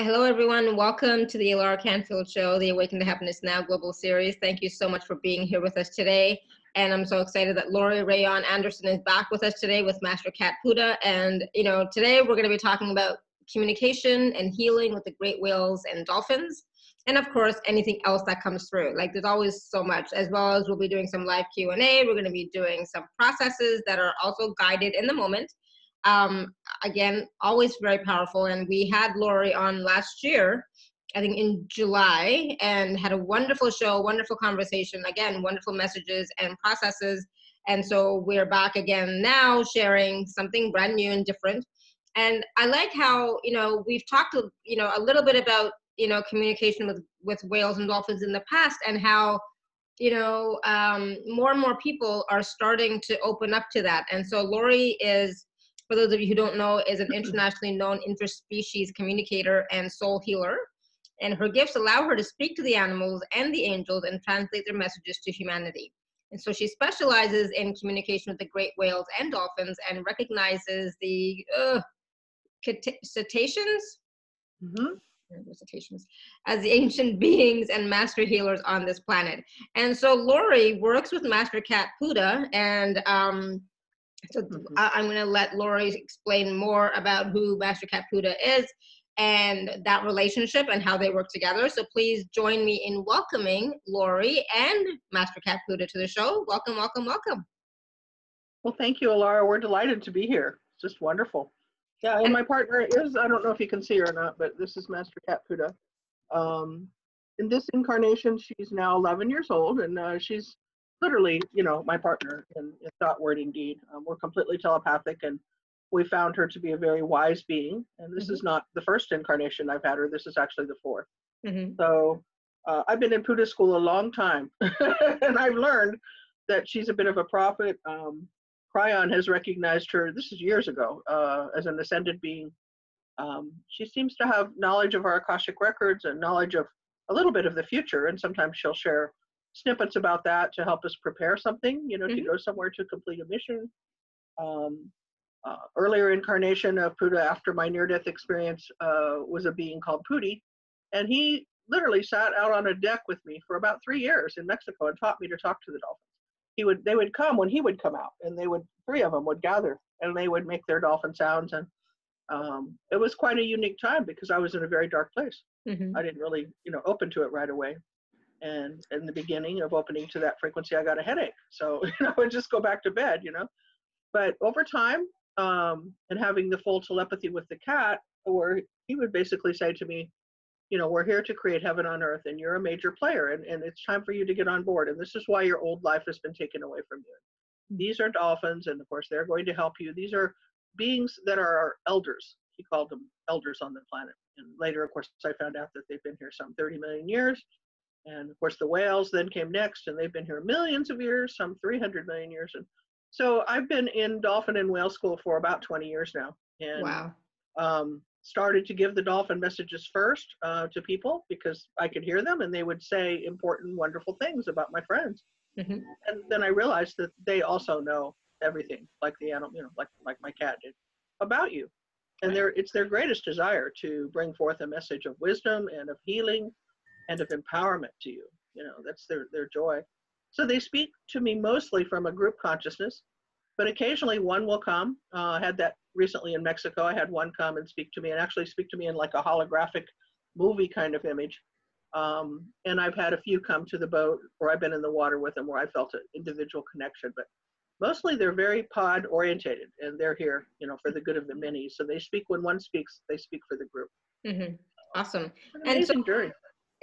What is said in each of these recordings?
Hello, everyone. Welcome to the Alara Canfield Show, the Awaken to Happiness Now Global Series. Thank you so much for being here with us today. And I'm so excited that Laurie Reyon Anderson is back with us today with Master Cat Puddah. And, you know, today we're going to be talking about communication and healing with the great whales and dolphins. And of course, anything else that comes through. Like there's always so much, as well as we'll be doing some live Q&A. We're going to be doing some processes that are also guided in the moment um, again, always very powerful. And we had Laurie on last year, I think in July, and had a wonderful show, wonderful conversation. Again, wonderful messages and processes. And so we're back again now, sharing something brand new and different. And I like how you know we've talked, you know, a little bit about you know communication with with whales and dolphins in the past, and how you know um, more and more people are starting to open up to that. And so Laurie is for those of you who don't know, is an internationally known interspecies communicator and soul healer. And her gifts allow her to speak to the animals and the angels and translate their messages to humanity. And so she specializes in communication with the great whales and dolphins and recognizes the uh, cetaceans. Mm-hmm cetaceans as the ancient beings and master healers on this planet. And so Laurie works with Master Cat Puddah and um, so mm-hmm. I, am going to let Laurie explain more about who Master Cat Puddah is and that relationship and how they work together. So please join me in welcoming Laurie and Master Cat Puddah to the show. Welcome, welcome, welcome. Well, thank you, Alara. We're delighted to be here. It's just wonderful. Yeah, and my partner is, I don't know if you can see her or not, but this is Master Cat Puddah. Um, in this incarnation, she's now 11 years old, and uh, she's literally, you know, my partner in, in thought, word, and deed. Um, we're completely telepathic, and we found her to be a very wise being. And this mm-hmm. is not the first incarnation I've had her. This is actually the 4th mm-hmm. So uh, I've been in Puddah school a long time, and I've learned that she's a bit of a prophet. Um, Kryon has recognized her. This is years ago uh, as an ascended being. Um, she seems to have knowledge of our akashic records and knowledge of a little bit of the future, and sometimes she'll share snippets about that to help us prepare something, you know, mm-hmm. to go somewhere to complete a mission. Um, uh, earlier incarnation of Puddah after my near-death experience uh, was a being called Pudi, and he literally sat out on a deck with me for about three years in Mexico and taught me to talk to the dolphins. He would, they would come when he would come out, and they would, three of them would gather, and they would make their dolphin sounds, and um, it was quite a unique time because I was in a very dark place. Mm-hmm. I didn't really, you know, open to it right away and in the beginning of opening to that frequency i got a headache. So you know i would just go back to bed you know. But over time um, and having the full telepathy with the cat where he would basically say to me you know we're here to create heaven on earth and you're a major player and, and it's time for you to get on board and this is why your old life has been taken away from you. Hmm. these are dolphins and of course they're going to help you. These are beings that are our elders. He called them elders on the planet. And later of course i found out that they've been here some 30 million years and of course, the whales then came next, and they've been here millions of years, some 300 million years. And so I've been in dolphin and whale school for about 20 years now. And wow. Um, started to give the dolphin messages first uh, to people because I could hear them and they would say important, wonderful things about my friends. Mm-hmm. And then I realized that they also know everything, like the animal, you know, like like my cat did, about you. And right. it's their greatest desire to bring forth a message of wisdom and of healing and of empowerment to you. You know, that's their, their joy. So they speak to me mostly from a group consciousness, but occasionally one will come. Uh, I had that recently in Mexico. I had one come and speak to me and actually speak to me in like a holographic movie kind of image. Um, and I've had a few come to the boat or I've been in the water with them where I felt an individual connection, but mostly they're very pod orientated and they're here, you know, for the good of the many. So they speak when one speaks, they speak for the group. Mm-hmm. Awesome. and so, journey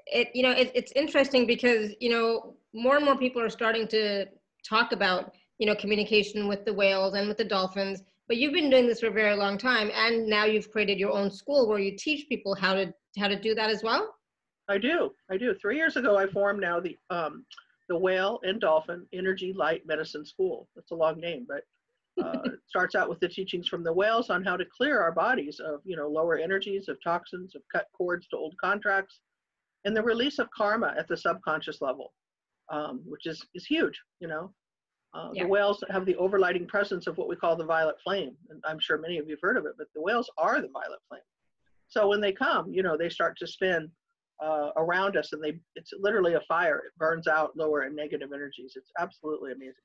it you know it, it's interesting because you know more and more people are starting to talk about you know communication with the whales and with the dolphins but you've been doing this for a very long time and now you've created your own school where you teach people how to how to do that as well? I do. I do. Three years ago i formed now the um the whale and dolphin energy light medicine school. That's a long name but uh, starts out with the teachings from the whales on how to clear our bodies of you know lower energies of toxins of cut cords to old contracts and the release of karma at the subconscious level, um, which is, is huge, you know. Uh, yeah. The whales have the overlighting presence of what we call the violet flame. And I'm sure many of you have heard of it, but the whales are the violet flame. So when they come, you know, they start to spin uh, around us and they it's literally a fire. It burns out lower and negative energies. It's absolutely amazing.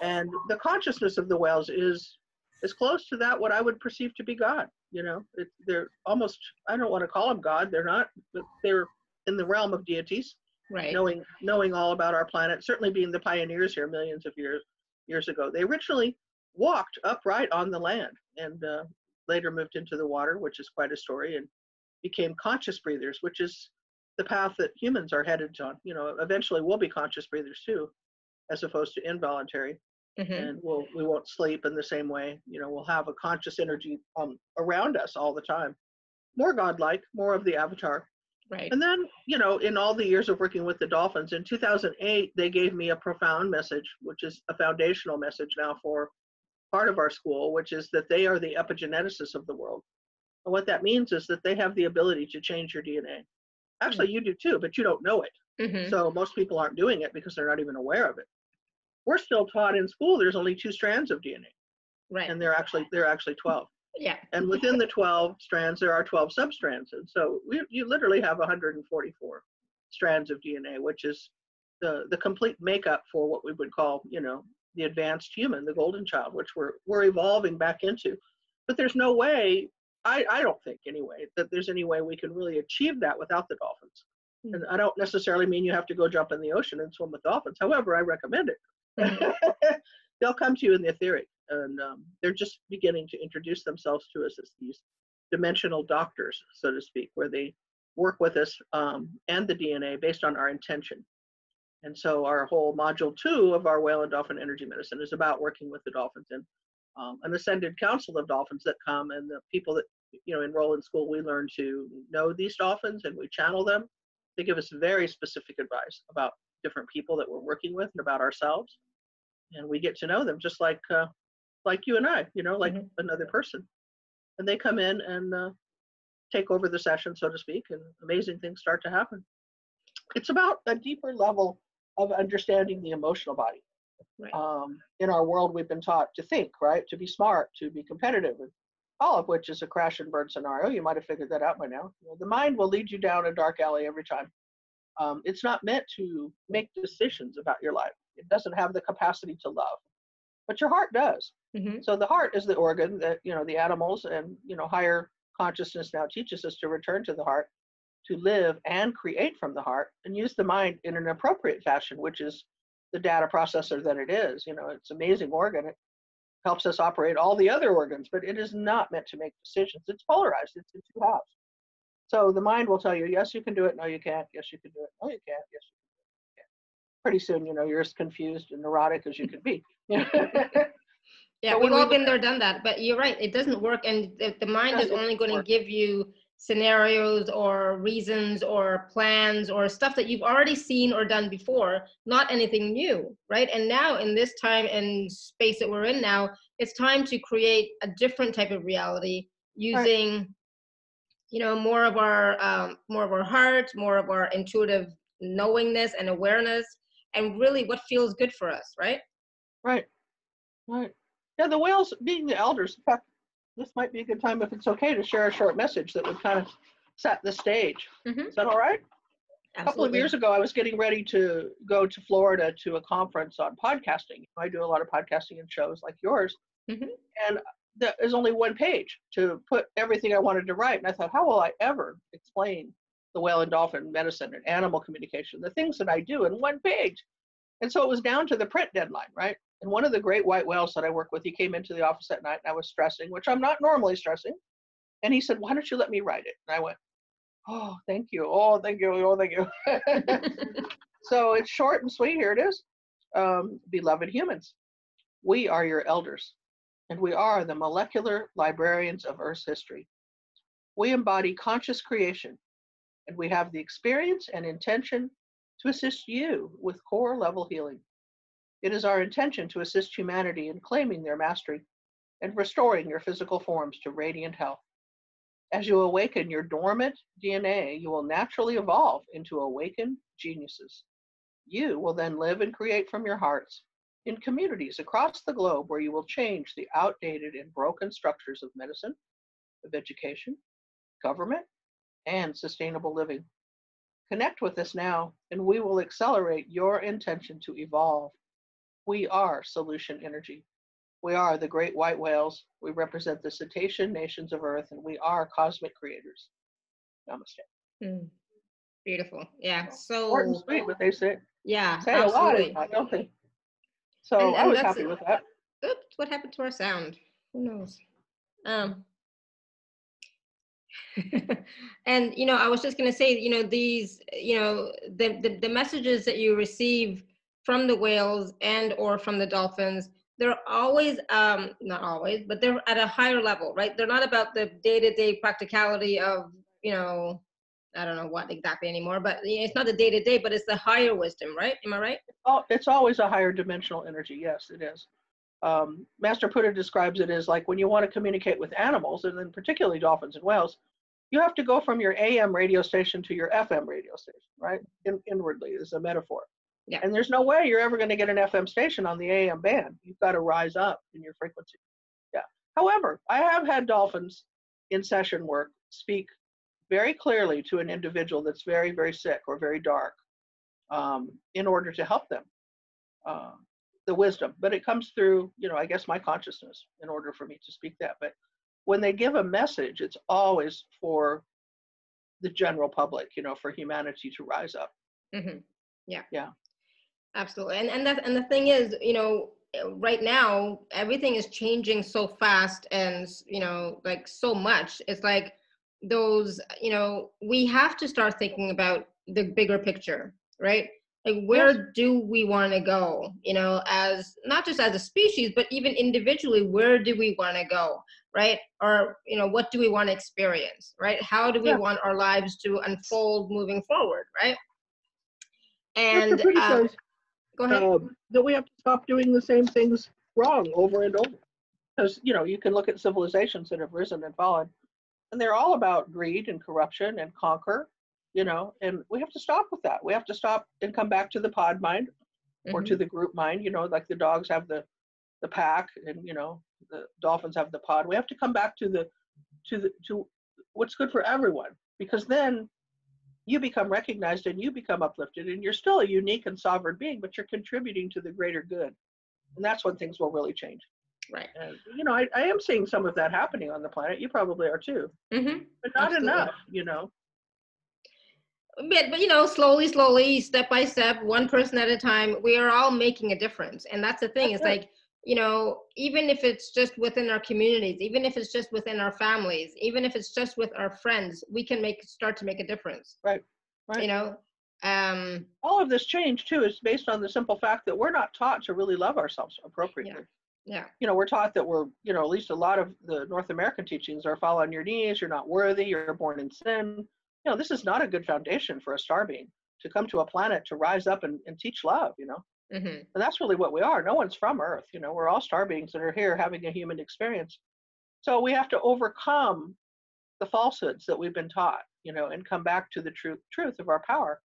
And the consciousness of the whales is as close to that what I would perceive to be God. You know, it, they're almost I don't want to call them God. They're not, but they're in the realm of deities, Right. knowing knowing all about our planet. Certainly being the pioneers here millions of years years ago. They originally walked upright on the land and uh, later moved into the water, which is quite a story, and became conscious breathers, which is the path that humans are headed on. You know, eventually we'll be conscious breathers too, as opposed to involuntary Mhm. and we'll we won't sleep in the same way you know we'll have a conscious energy um around us all the time more godlike more of the avatar Right. and then you know in all the years of working with the dolphins in 2008 they gave me a profound message which is a foundational message now for part of our school which is that they are the epigeneticists of the world and what that means is that they have the ability to change your dna actually you do too but you don't know it Mhm. so most people aren't doing it because they're not even aware of it. We're still taught in school there's only two strands of DNA, Right. and they're actually they're actually 12. Yeah. And within the 12 strands, there are 12 substrands, and so we, you literally have 144 strands of DNA, which is the the complete makeup for what we would call, you know, the advanced human, the golden child, which we're we're evolving back into. But there's no way, I I don't think anyway, that there's any way we can really achieve that without the dolphins. Hmm. And I don't necessarily mean you have to go jump in the ocean and swim with dolphins. However, I recommend it. Mhm. They'll come to you in the etheric, and um, they're just beginning to introduce themselves to us as these dimensional doctors, so to speak, where they work with us um, and the DNA based on our intention. And so our whole module two of our whale and dolphin energy medicine is about working with the dolphins and um, an ascended council of dolphins that come and the people that you know enroll in school. We learn to know these dolphins and we channel them. They give us very specific advice about different people that we're working with and about ourselves, and we get to know them just like uh, like you and I, you know, like Mhm. another person. And they come in and uh, take over the session, so to speak, and amazing things start to happen. It's about a deeper level of understanding the emotional body. Right. Um, in our world, we've been taught to think, right, to be smart, to be competitive, and all of which is a crash and burn scenario. You might have figured that out by now. You know, the mind will lead you down a dark alley every time. Um, it's not meant to make decisions about your life. It doesn't have the capacity to love, but your heart does. Mhm. So the heart is the organ that you know the animals and you know higher consciousness now teaches us to return to the heart, to live and create from the heart, and use the mind in an appropriate fashion, which is the data processor that it is. You know, it's an amazing organ. It helps us operate all the other organs, but it is not meant to make decisions. It's polarized. It's in two halves. So the mind will tell you, yes, you can do it. No, you can't. Yes, you can do it. No, you can't. Yes, you can do it. You can't. Pretty soon, you know, you're as confused and neurotic as you can be. Yeah, But we've all been there, done that. But you're right, it doesn't work, and the, the mind is only going to give you scenarios or reasons or plans or stuff that you've already seen or done before, not anything new, right? And now, in this time and space that we're in now, it's time to create a different type of reality using, you know, more of our um, more of our heart, more of our intuitive knowingness and awareness, and really what feels good for us, right? Right. Right. Yeah, the whales being the elders. In fact, this might be a good time if it's okay to share a short message that would kind of set the stage. Mhm. Is that all right? A couple of years ago, I was getting ready to go to Florida to a conference on podcasting. I do a lot of podcasting and shows like yours. Mhm. And there is only one page to put everything I wanted to write. And I thought, how will I ever explain the whale and dolphin medicine and animal communication, the things that I do in one page? And so it was down to the print deadline, right? And one of the great white whales that I work with, he came into the office at night and I was stressing, which I'm not normally stressing. And he said, Why don't you let me write it? And I went, Oh, thank you. Oh, thank you. Oh, thank you. so it's short and sweet. Here it is. Um, beloved humans, we are your elders, and we are the molecular librarians of Earth's history. We embody conscious creation, and we have the experience and intention to assist you with core level healing. It is our intention to assist humanity in claiming their mastery and restoring your physical forms to radiant health. As you awaken your dormant DNA, you will naturally evolve into awakened geniuses. You will then live and create from your hearts in communities across the globe where you will change the outdated and broken structures of medicine, of education, government, and sustainable living. Connect with us now, and we will accelerate your intention to evolve. We are Solution Energy. We are the great white whales. We represent the cetacean nations of Earth, and we are cosmic creators. Namaste. Mm. Beautiful. Yeah. So Short and sweet, what they say. Yeah. Say a lot, absolutely. don't they? So And- I was happy with that. Oops, what happened to our sound? Who knows? Um, and you know, I was just gonna say, you know, these, you know, the, the the messages that you receive from the whales and or from the dolphins, they're always, um, not always, but they're at a higher level, right? They're not about the day-to-day practicality of, you know, I don't know what exactly anymore, but it's not the day-to-day, but it's the higher wisdom, right? Am I right? Oh, it's always a higher dimensional energy. Yes, it is. Um, Master Puddah describes it as like when you want to communicate with animals, and then particularly dolphins and whales, you have to go from your AM radio station to your FM radio station, right? In, inwardly is a metaphor. Yeah. And there's no way you're ever going to get an FM station on the AM band. You've got to rise up in your frequency. Yeah. However, I have had dolphins in session work speak very clearly to an individual that's very, very sick or very dark um, in order to help them. Uh, the wisdom, but it comes through, you know, I guess my consciousness in order for me to speak that. But when they give a message, it's always for the general public, you know, for humanity to rise up. Mm-hmm. Yeah. Yeah. Absolutely. And and that and the thing is, you know, right now everything is changing so fast and you know, like so much. It's like those, you know, we have to start thinking about the bigger picture, right? Like where do we want to go? You know, as not just as a species, but even individually, where do we want to go? Right? Or, you know, what do we want to experience? Right? How do we Yeah. want our lives to unfold moving forward? Right? And uh, go ahead. um, that we have to stop doing the same things wrong over and over. Because, you know, you can look at civilizations that have risen and fallen, and they're all about greed and corruption and conquer, you know, and we have to stop with that. We have to stop and come back to the pod mind or Mhm. to the group mind you know like the dogs have the the pack and you know the dolphins have the pod we have to come back to the to the to what's good for everyone because then you become recognized and you become uplifted and you're still a unique and sovereign being but you're contributing to the greater good and that's when things will really change right. and you know i, I am seeing some of that happening on the planet you probably are too hmm but not Absolutely. enough you know But, but you know, slowly, slowly, step by step, one person at a time, we are all making a difference. And that's the thing. That's It's like, you know, even if it's just within our communities, even if it's just within our families, even if it's just with our friends, we can make start to make a difference. Right, right. You know, um, all of this change too is based on the simple fact that we're not taught to really love ourselves appropriately yeah, you know, we're taught that we're, you know, at least a lot of the North American teachings are fall on your knees, you're not worthy, you're born in sin. You know, this is not a good foundation for a star being to come to a planet to rise up and, and teach love, you know. Hmm And that's really what we are. No one's from Earth, you know, we're all star beings that are here having a human experience. So we have to overcome the falsehoods that we've been taught, you know, and come back to the truth truth of our power.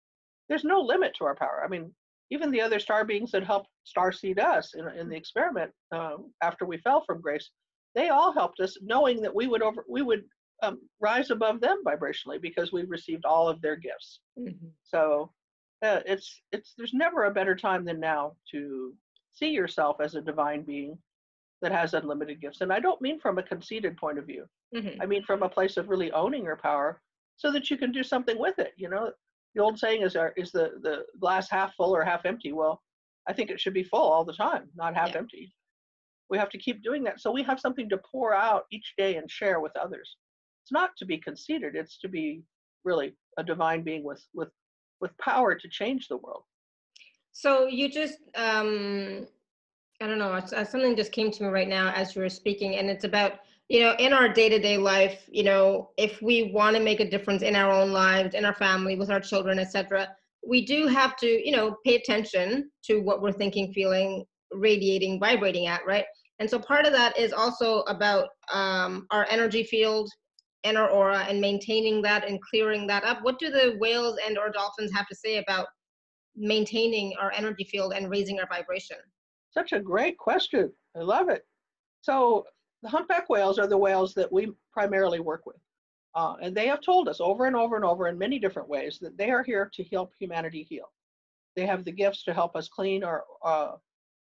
There's no limit to our power. I mean, even the other star beings that helped starseed us in, in the experiment um, after we fell from grace, they all helped us, knowing that we would over we would um, rise above them vibrationally because we received all of their gifts. hmm So uh, it's it's there's never a better time than now to see yourself as a divine being that has unlimited gifts. And I don't mean from a conceited point of view. hmm I mean from a place of really owning your power so that you can do something with it. You know, the old saying is, are, is the, the glass half full or half empty? Well, I think it should be full all the time, not half Yeah. empty. We have to keep doing that. So we have something to pour out each day and share with others. It's not to be conceited, it's to be really a divine being with, with, with power to change the world. So you just, um, I don't know, uh, something just came to me right now as you were speaking, and it's about, you know, in our day-to-day life, you know, if we want to make a difference in our own lives, in our family, with our children, etc., we do have to, you know, pay attention to what we're thinking, feeling, radiating, vibrating at, right? And so part of that is also about um, our energy field and our aura and maintaining that and clearing that up. What do the whales and or dolphins have to say about maintaining our energy field and raising our vibration? Such a great question. I love it. So the humpback whales are the whales that we primarily work with. Uh, and they have told us over and over and over in many different ways that they are here to help humanity heal. They have the gifts to help us clean our uh,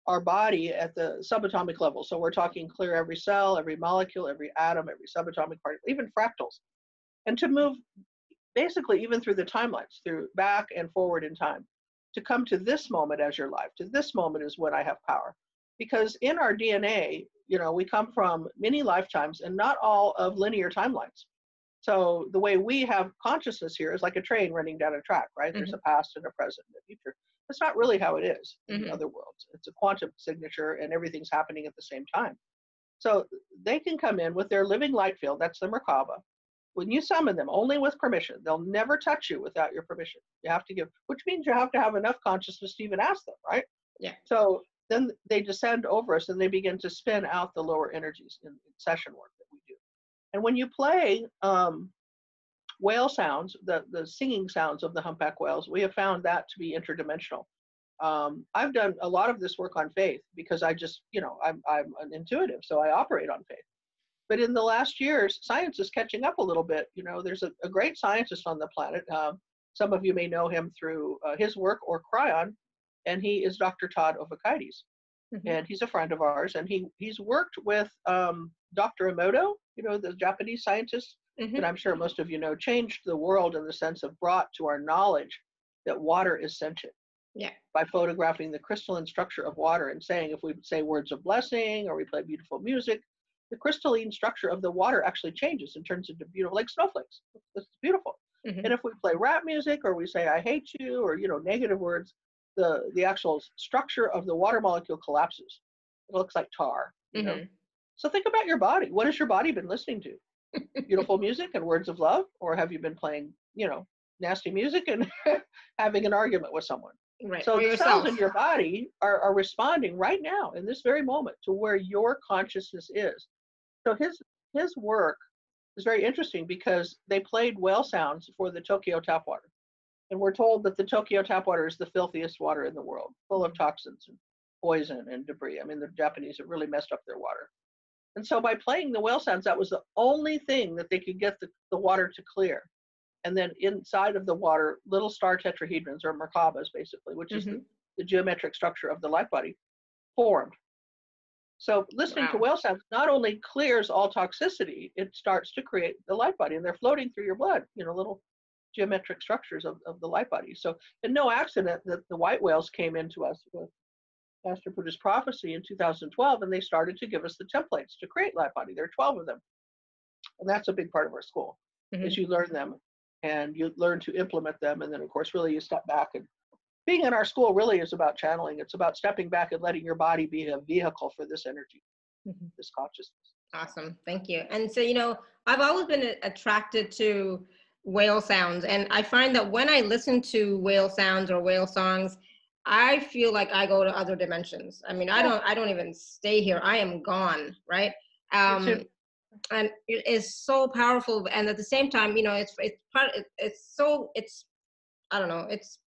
our body at the subatomic level. So we're talking clear every cell, every molecule, every atom, every subatomic particle, even fractals, and to move basically even through the timelines, through back and forward in time, to come to this moment as your life. To this moment is when I have power, because in our DNA, you know, we come from many lifetimes and not all of linear timelines. So the way we have consciousness here is like a train running down a track, right? Mm-hmm. There's a past and a present and a future. That's not really how it is in mm-hmm. other worlds. It's a quantum signature and everything's happening at the same time. So they can come in with their living light field, that's the Merkaba. When you summon them, only with permission, they'll never touch you without your permission. You have to give, which means you have to have enough consciousness to even ask them, right? Yeah. So then they descend over us and they begin to spin out the lower energies in, in session work that we do. And when you play um, whale sounds, the, the singing sounds of the humpback whales, we have found that to be interdimensional. Um, I've done a lot of this work on faith because I just, you know, I'm, I'm an intuitive, so I operate on faith. But in the last years, science is catching up a little bit. You know, there's a, a great scientist on the planet. Um, some of you may know him through uh, his work or Kryon, and he is Dr. Todd Ovokaitys. Mm-hmm. And he's a friend of ours, and he he's worked with um, Dr. Emoto, you know, the Japanese scientist mm-hmm. that I'm sure most of you know, changed the world in the sense of brought to our knowledge that water is sentient. Yeah. By photographing the crystalline structure of water and saying if we say words of blessing or we play beautiful music, the crystalline structure of the water actually changes and turns into beautiful, like snowflakes. It's beautiful. Mm-hmm. And if we play rap music or we say I hate you or you know negative words, the the actual structure of the water molecule collapses. It looks like tar. You mm-hmm. know? So think about your body. What has your body been listening to? beautiful music and words of love, or have you been playing, you know, nasty music and having an argument with someone? Right. So the yourself. cells in your body are, are responding right now in this very moment to where your consciousness is. So his his work is very interesting because they played whale sounds for the Tokyo tap water. And we're told that the Tokyo tap water is the filthiest water in the world, full of toxins and poison and debris. I mean, the Japanese have really messed up their water. And so by playing the whale sounds, that was the only thing that they could get the, the water to clear. And then inside of the water, little star tetrahedrons or Merkabas, basically, which mm-hmm. is the, mm-hmm. the, geometric structure of the light body, formed. So listening wow. to whale sounds not only clears all toxicity, it starts to create the light body, and they're floating through your blood, you know, little geometric structures of, of the light body. So, and no accident that the white whales came into us with Master Puddah's prophecy in 2012, and they started to give us the templates to create Light Body. There are 12 of them. And that's a big part of our school, mm-hmm. is you learn them and you learn to implement them. And then, of course, really you step back. And being in our school really is about channeling. It's about stepping back and letting your body be a vehicle for this energy, mm-hmm. this consciousness. Awesome. Thank you. And so, you know, I've always been attracted to whale sounds. And I find that when I listen to whale sounds or whale songs, I feel like I go to other dimensions. I mean, I don't I don't even stay here. I am gone, right? Um and it is so powerful and at the same time, you know, it's it's part it's so it's I don't know, it's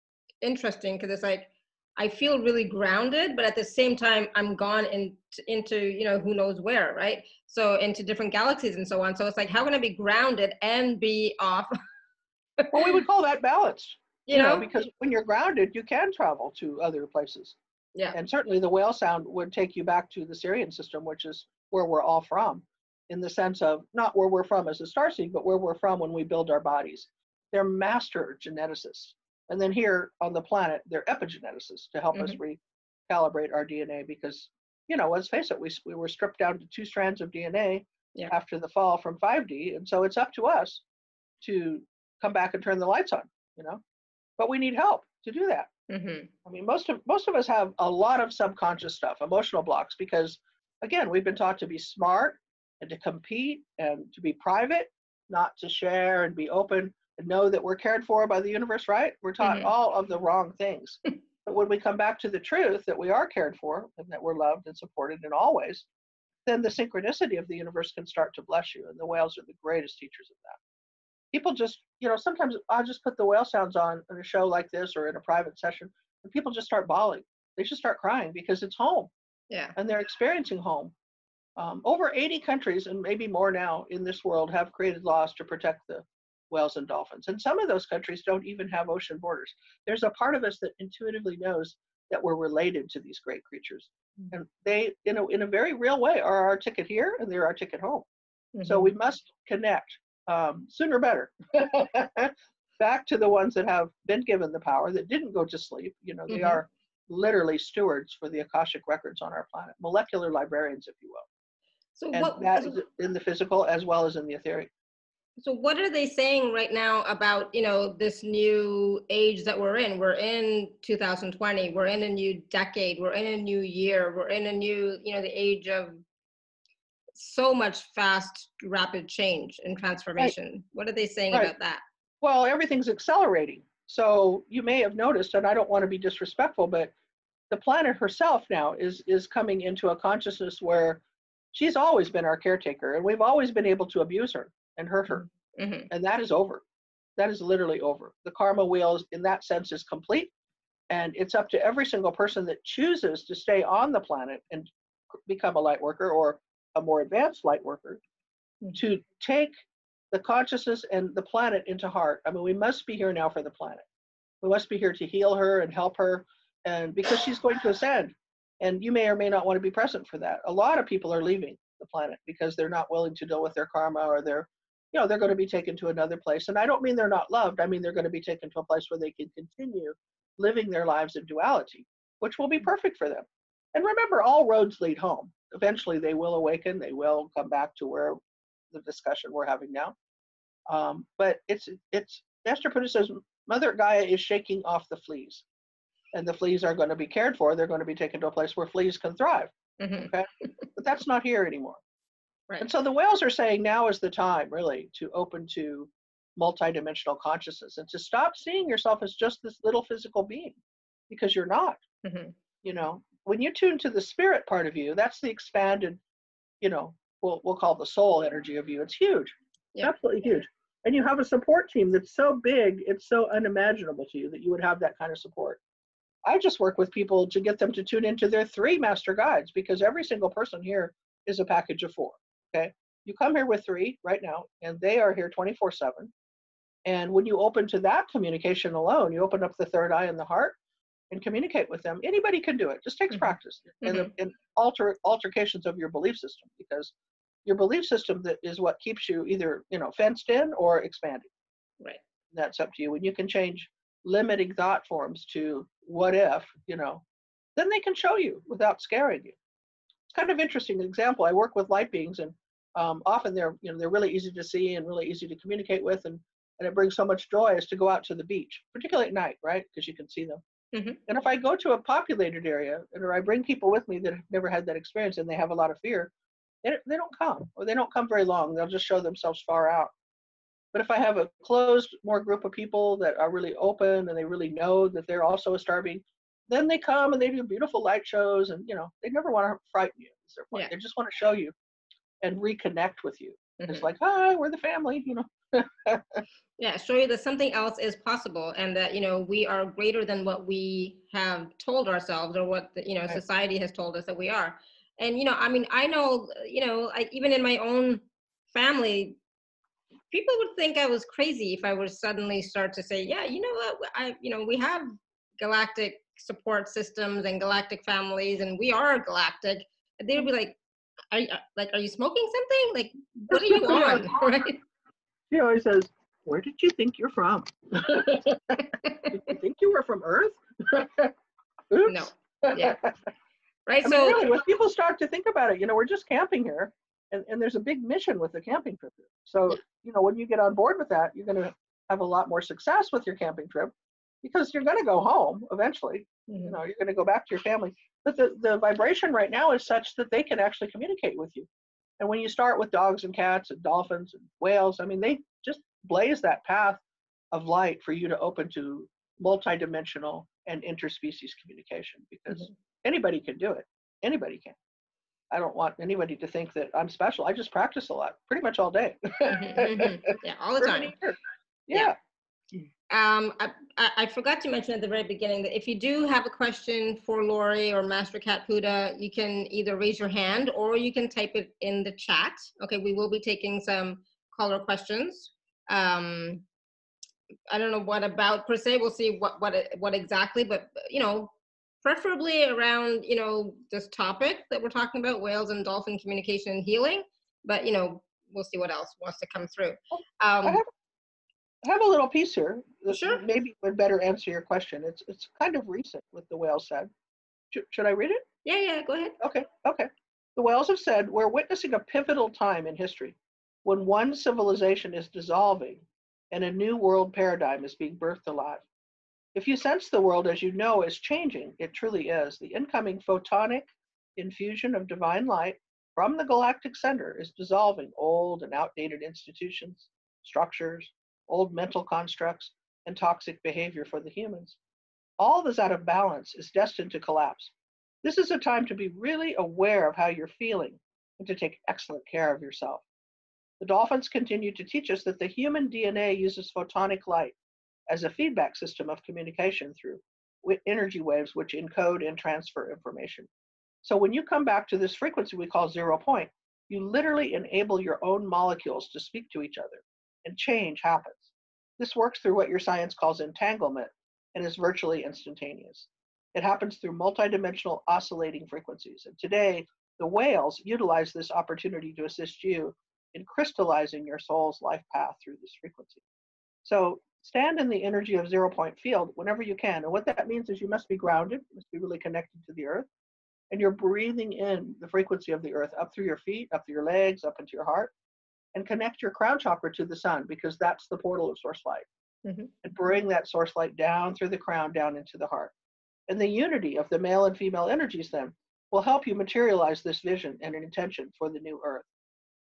interesting because it's like I feel really grounded, but at the same time, I'm gone in, into, you know, who knows where, right? So into different galaxies and so on. So it's like, how can I be grounded and be off? well, we would call that balance you, know, know, because when you're grounded, you can travel to other places. Yeah. And certainly the whale sound would take you back to the Sirian system, which is where we're all from, in the sense of not where we're from as a starseed, but where we're from when we build our bodies. They're master geneticists. And then here on the planet, they're epigeneticists to help mm-hmm. us recalibrate our DNA because, you know, let's face it, we, we were stripped down to two strands of DNA yeah. after the fall from 5D. And so it's up to us to come back and turn the lights on, you know? but we need help to do that. Mm-hmm. I mean, most of most of us have a lot of subconscious stuff, emotional blocks, because again, we've been taught to be smart and to compete and to be private, not to share and be open know that we're cared for by the universe. Right? We're taught mm-hmm. all of the wrong things. but when we come back to the truth that we are cared for and that we're loved and supported in all ways, then the synchronicity of the universe can start to bless you. And the whales are the greatest teachers of that people just, you know, sometimes I'll just put the whale sounds on in a show like this or in a private session, and people just start bawling. They just start crying because it's home. Yeah. And they're experiencing home. Um, over 80 countries and maybe more now in this world have created laws to protect the whales and dolphins. And some of those countries don't even have ocean borders. There's a part of us that intuitively knows that we're related to these great creatures. Mm-hmm. And they, in a, in a very real way, are our ticket here and they're our ticket home. So Mhm. we must connect um, sooner better back to the ones that have been given the power that didn't go to sleep. You know, they Mhm. are literally stewards for the Akashic records on our planet, molecular librarians, if you will. so And what that is in the physical as well as in the etheric. So what are they saying right now about you know this new age that we're in? We're in 2020. We're in a new decade. We're in a new year. We're in a new you know the age of so much fast, rapid change and transformation. What are they saying Right. about that? Well, everything's accelerating. So you may have noticed, and I don't want to be disrespectful, but the planet herself now is is coming into a consciousness where she's always been our caretaker, and we've always been able to abuse her and hurt her. hmm and that is over. That is literally over. The karma wheel, is- in that sense, is complete, and it's up to every single person that chooses to stay on the planet and become a light worker or a more advanced light worker Mhm. to take the consciousness and the planet into heart. I mean, we must be here now for the planet. We must be here to heal her and help her, and because she's going to ascend, and you may or may not want to be present for that. A lot of people are leaving the planet because they're not willing to deal with their karma or their you know, they're going to be taken to another place. And I don't mean they're not loved. I mean they're going to be taken to a place where they can continue living their lives in duality, which will be perfect for them. And remember, all roads lead home. Eventually, they will awaken. They will come back to where the discussion we're having now. Um, but it's it's Master Puddah says Mother Gaia is shaking off the fleas, and the fleas are going to be cared for. They're going to be taken to a place where fleas can thrive. hmm But that's not here anymore. Right. And so the whales are saying now is the time really to open to multidimensional consciousness and to stop seeing yourself as just this little physical being because you're not. hmm You know, when you tune to the spirit part of you, that's the expanded, you know, we'll, we'll call the soul energy of you. It's huge. Yeah. Absolutely huge. And you have a support team that's so big, it's so unimaginable to you that you would have that kind of support. I just work with people to get them to tune into their three master guides because every single person here is a package of four. Okay. You come here with three right now, and they are here 24 7. And when you open to that communication alone, you open up the third eye and the heart and communicate with them. Anybody can do it. Just takes Mhm. practice and, the, and alter altercations of your belief system because your belief system that is what keeps you either you know fenced in or expanding. Right. That's up to you. And you can change limiting thought forms to what if, you know, then they can show you without scaring you. It's kind of interesting example. I work with light beings and um, often they're you know they're really easy to see and really easy to communicate with and and it brings so much joy is to go out to the beach, particularly at night, right? Because you can see them. Mhm. And if I go to a populated area and or I bring people with me that have never had that experience and they have a lot of fear, they, don't- they don't come or they don't come very long. They'll just show themselves far out. But if I have a closed, more group of people that are really open and they really know that they're also a star being, then they come and they do beautiful light shows and you know they never want to frighten you. That's their point. Yeah. They just want to show you and reconnect with you. Mhm. It's like, hi, we're the family, you know. yeah show you that something else is possible and that you know we are greater than what we have told ourselves or what the, you know Right. society has told us that we are and you know i mean i know you know like even in my own family people would think i was crazy if i would suddenly start to say yeah you know what i you know we have galactic support systems and galactic families and we are galactic they would be like are you, uh, like are you smoking something like what are you on right She always says, Where did you think you're from? did you think you were from Earth? No. Yeah. right I so mean, really, when people start to think about it, you know, we're just camping here, and, and there's a big mission with the camping trip. So, you know, when you get on board with that, you're going to have a lot more success with your camping trip because you're going to go home eventually. You Mhm. know, you're going to go back to your family. But the, the vibration right now is such that they can actually communicate with you. And when you start with dogs and cats and dolphins and whales, I mean, they just blaze that path of light for you to open to multidimensional and interspecies communication because Mhm. anybody can do it. Anybody can. I don't want anybody to think that I'm special. I just practice a lot, pretty much all day. Mhm, mhm. yeah all the time. Yeah. Yeah. Um, I, I, forgot to mention at the very beginning that if you do have a question for Laurie or Master Cat Puddah, you can either raise your hand or you can type it in the chat. Okay, we will be taking some caller questions. Um, I don't know what about per se. We'll see what what what exactly, but you know, preferably around you know this topic that we're talking about, whales and dolphin communication and healing. But you know, we'll see what else wants to come through. Um, I have, I have a little piece here that Sure. maybe would better answer your question. It's it's kind of recent what the whales said. Should, should I read it? yeah, yeah, go ahead. Okay, okay. The whales have said we're witnessing a pivotal time in history when one civilization is dissolving and a new world paradigm is being birthed alive. If you sense the world as you know is changing, it truly is. The incoming photonic infusion of divine light from the galactic center is dissolving old and outdated institutions, structures, old mental constructs, and toxic behavior for the humans. All that's out of balance is destined to collapse. This is a time to be really aware of how you're feeling and to take excellent care of yourself. The dolphins continue to teach us that the human DNA uses photonic light as a feedback system of communication through energy waves which encode and transfer information. So when you come back to this frequency we call zero point, you literally enable your own molecules to speak to each other and change happens. This works through what your science calls entanglement and is virtually instantaneous. It happens through multidimensional oscillating frequencies. And today, the whales utilize this opportunity to assist you in crystallizing your soul's life path through this frequency. So stand in the energy of zero point field whenever you can. And what that means is you must be grounded, must be really connected to the earth. And you're breathing in the frequency of the earth up through your feet, up through your legs, up into your heart, and connect your crown chakra to the sun because that's the portal of source light. Mhm. And bring that source light down through the crown, down into the heart. And the unity of the male and female energies then will help you materialize this vision and an intention for the new earth.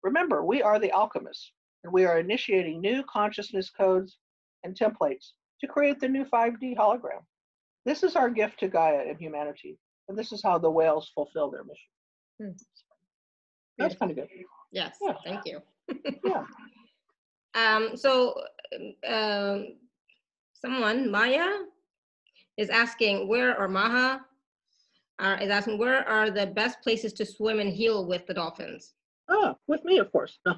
Remember, we are the alchemists, and we are initiating new consciousness codes and templates to create the new 5D hologram. This is our gift to Gaia and humanity, and this is how the whales fulfill their mission. Hmm. That's kind of good. Yes, Yeah. thank you. Yeah. Um, so, um, someone, Maya, is asking where, or Maha, uh, is asking where are the best places to swim and heal with the dolphins? Ah, with me, of course.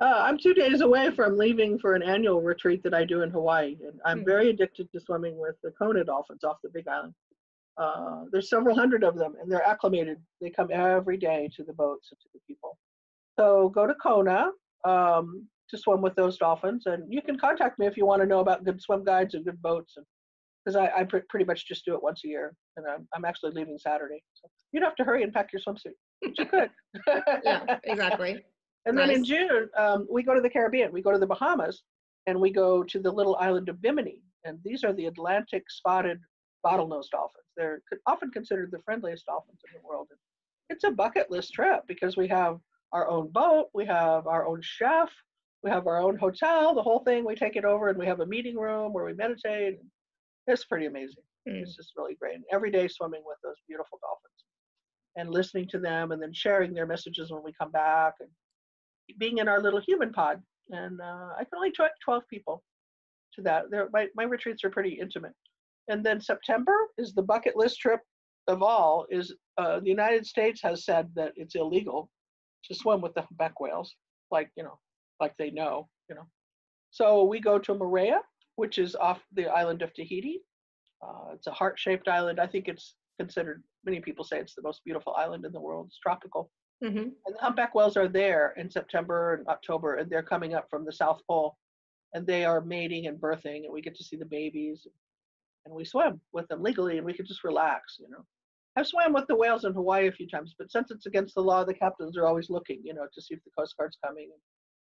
Uh, I'm two days away from leaving for an annual retreat that I do in Hawaii, and I'm Hmm. very addicted to swimming with the Kona dolphins off the Big Island. Uh, there's several hundred of them, and they're acclimated. They come every day to the boats and to the people. So go to Kona um, to swim with those dolphins, and you can contact me if you want to know about good swim guides and good boats, because I, I pre- pretty much just do it once a year, and I'm, I'm actually leaving Saturday. So you'd have to hurry and pack your swimsuit, but you could. Yeah, exactly. And then in June, um, we go to the Caribbean. We go to the Bahamas, and we go to the little island of Bimini. And these are the Atlantic spotted bottlenose dolphins. They're often considered the friendliest dolphins in the world. And it's a bucket list trip because we have our own boat, we have our own chef, we have our own hotel, the whole thing. We take it over, and we have a meeting room where we meditate. It's pretty amazing. Mm. It's just really great. And every day swimming with those beautiful dolphins and listening to them and then sharing their messages when we come back and being in our little human pod. And uh, I can only take 12 people to that. They're, my, my retreats are pretty intimate. And then September is the bucket list trip of all is uh, the United States has said that it's illegal to swim with the humpback whales, like, you know, like they know, you know. So we go to Moorea, which is off the island of Tahiti. Uh, it's a heart-shaped island. I think it's considered, many people say it's the most beautiful island in the world. It's tropical. hmm And the humpback whales are there in September and October, and they're coming up from the South Pole, and they are mating and birthing, and we get to see the babies, and we swim with them legally, and we can just relax, you know. I've swam with the whales in Hawaii a few times, but since it's against the law, the captains are always looking, you know, to see if the Coast Guard's coming.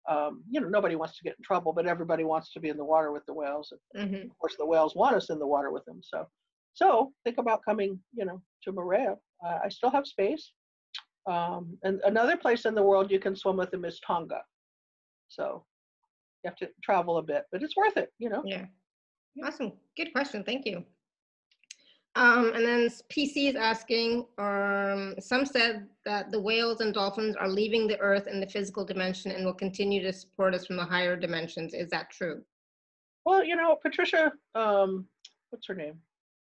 Um, you know, nobody wants to get in trouble, but everybody wants to be in the water with the whales. And hmm of course, the whales want us in the water with them. So, so think about coming, you know, to Moorea. Uh, I still have space. Um, and another place in the world you can swim with them is Tonga. So you have to travel a bit, but it's worth it, you know. Yeah. Awesome. Good question. Thank you. Um, and then PC is asking, um, some said that the whales and dolphins are leaving the earth in the physical dimension and will continue to support us from the higher dimensions. Is that true? Well, you know, Patricia, um, what's her name?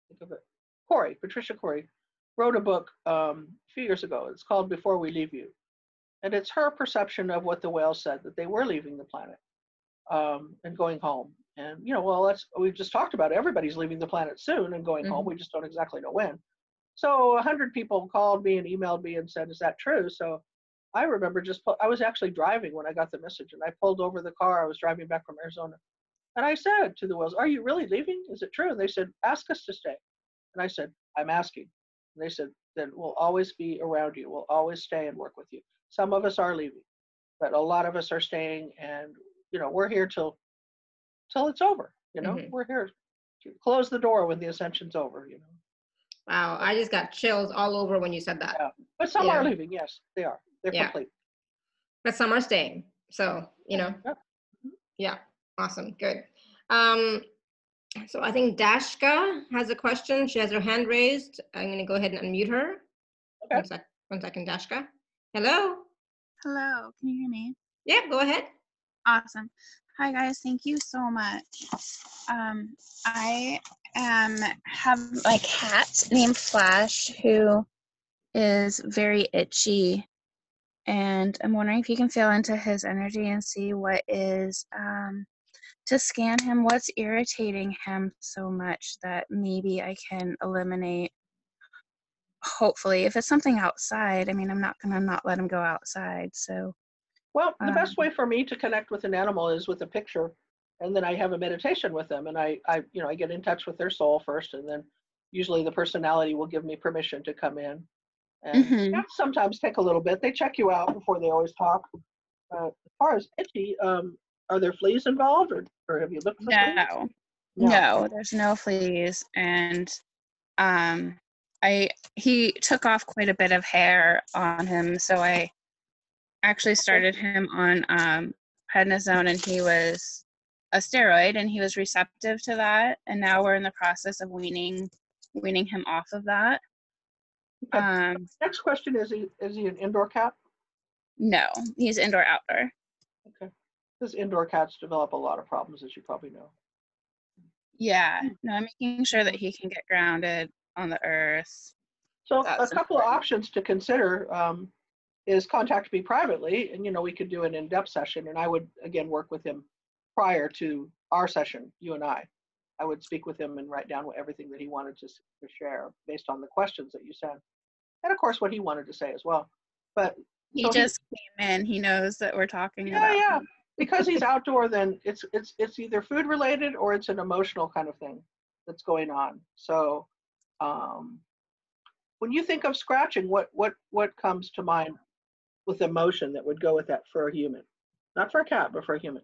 Think of it. Cori, Patricia Cori, wrote a book um, a few years ago. It's called Before We Leave You. And it's her perception of what the whales said, that they were leaving the planet um, and going home. And, you know, well, that's, we've just talked about it. everybody's leaving the planet soon and going mm-hmm. home. We just don't exactly know when. So a hundred people called me and emailed me and said, is that true? So I remember just, I was actually driving when I got the message and I pulled over the car. I was driving back from Arizona. And I said to the whales, are you really leaving? Is it true? And they said, ask us to stay. And I said, I'm asking. And they said, then we'll always be around you. We'll always stay and work with you. Some of us are leaving, but a lot of us are staying and, you know, we're here till, till it's over. You know, mm-hmm. we're here close the door when the ascension's over, you know. Wow, I just got chills all over when you said that. Yeah. But some yeah. are leaving, yes, they are. They're yeah. complete. But some are staying. So, you know. Yeah. Yeah. Awesome. Good. Um, so I think Dashka has a question. She has her hand raised. I'm going to go ahead and unmute her. Okay. One, sec- one second, Dashka. Hello. Hello. Can you hear me? Yeah, go ahead. Awesome. Hi guys. Thank you so much. Um, I um have my cat named Flash who is very itchy and I'm wondering if you can feel into his energy and see what is um to scan him what's irritating him so much that maybe I can eliminate hopefully if it's something outside i mean i'm not going to not let him go outside so well the um, best way for me to connect with an animal is with a picture and then i have a meditation with them and i i you know i get in touch with their soul first and then usually the personality will give me permission to come in. And mm-hmm. sometimes take a little bit. They check you out before they always talk. Uh, as far as itchy um, are there fleas involved, or, or have you looked for no. no, no, there's no fleas, and um, I he took off quite a bit of hair on him, so I actually started him on um, prednisone, and he was a steroid, and he was receptive to that, and now we're in the process of weaning weaning him off of that. Um, Next question is: he, Is he an indoor cat? No, he's indoor outdoor. Okay because indoor cats develop a lot of problems, as you probably know. Yeah, no, I'm making sure that he can get grounded on the earth. So That's a couple important. of options to consider um, is contact me privately, and you know we could do an in-depth session, and I would again work with him prior to our session, you and I. I would speak with him and write down everything that he wanted to, to share based on the questions that you sent, and of course what he wanted to say as well. But he so just he, came in. He knows that we're talking yeah, about. Yeah, because he's outdoor, then it's it's it's either food related or it's an emotional kind of thing that's going on. So, um, when you think of scratching, what what what comes to mind with emotion that would go with that for a human, not for a cat, but for a human?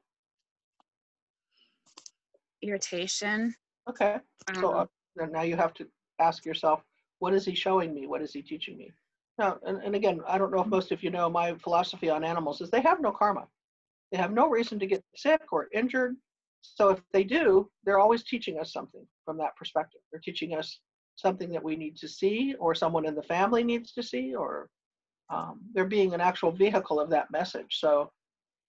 Irritation. Okay. So uh, now you have to ask yourself, what is he showing me? What is he teaching me? Now, and, and again, I don't know if most of you know my philosophy on animals is they have no karma. They have no reason to get sick or injured. So if they do, they're always teaching us something from that perspective. They're teaching us something that we need to see, or someone in the family needs to see, or um, they're being an actual vehicle of that message. So,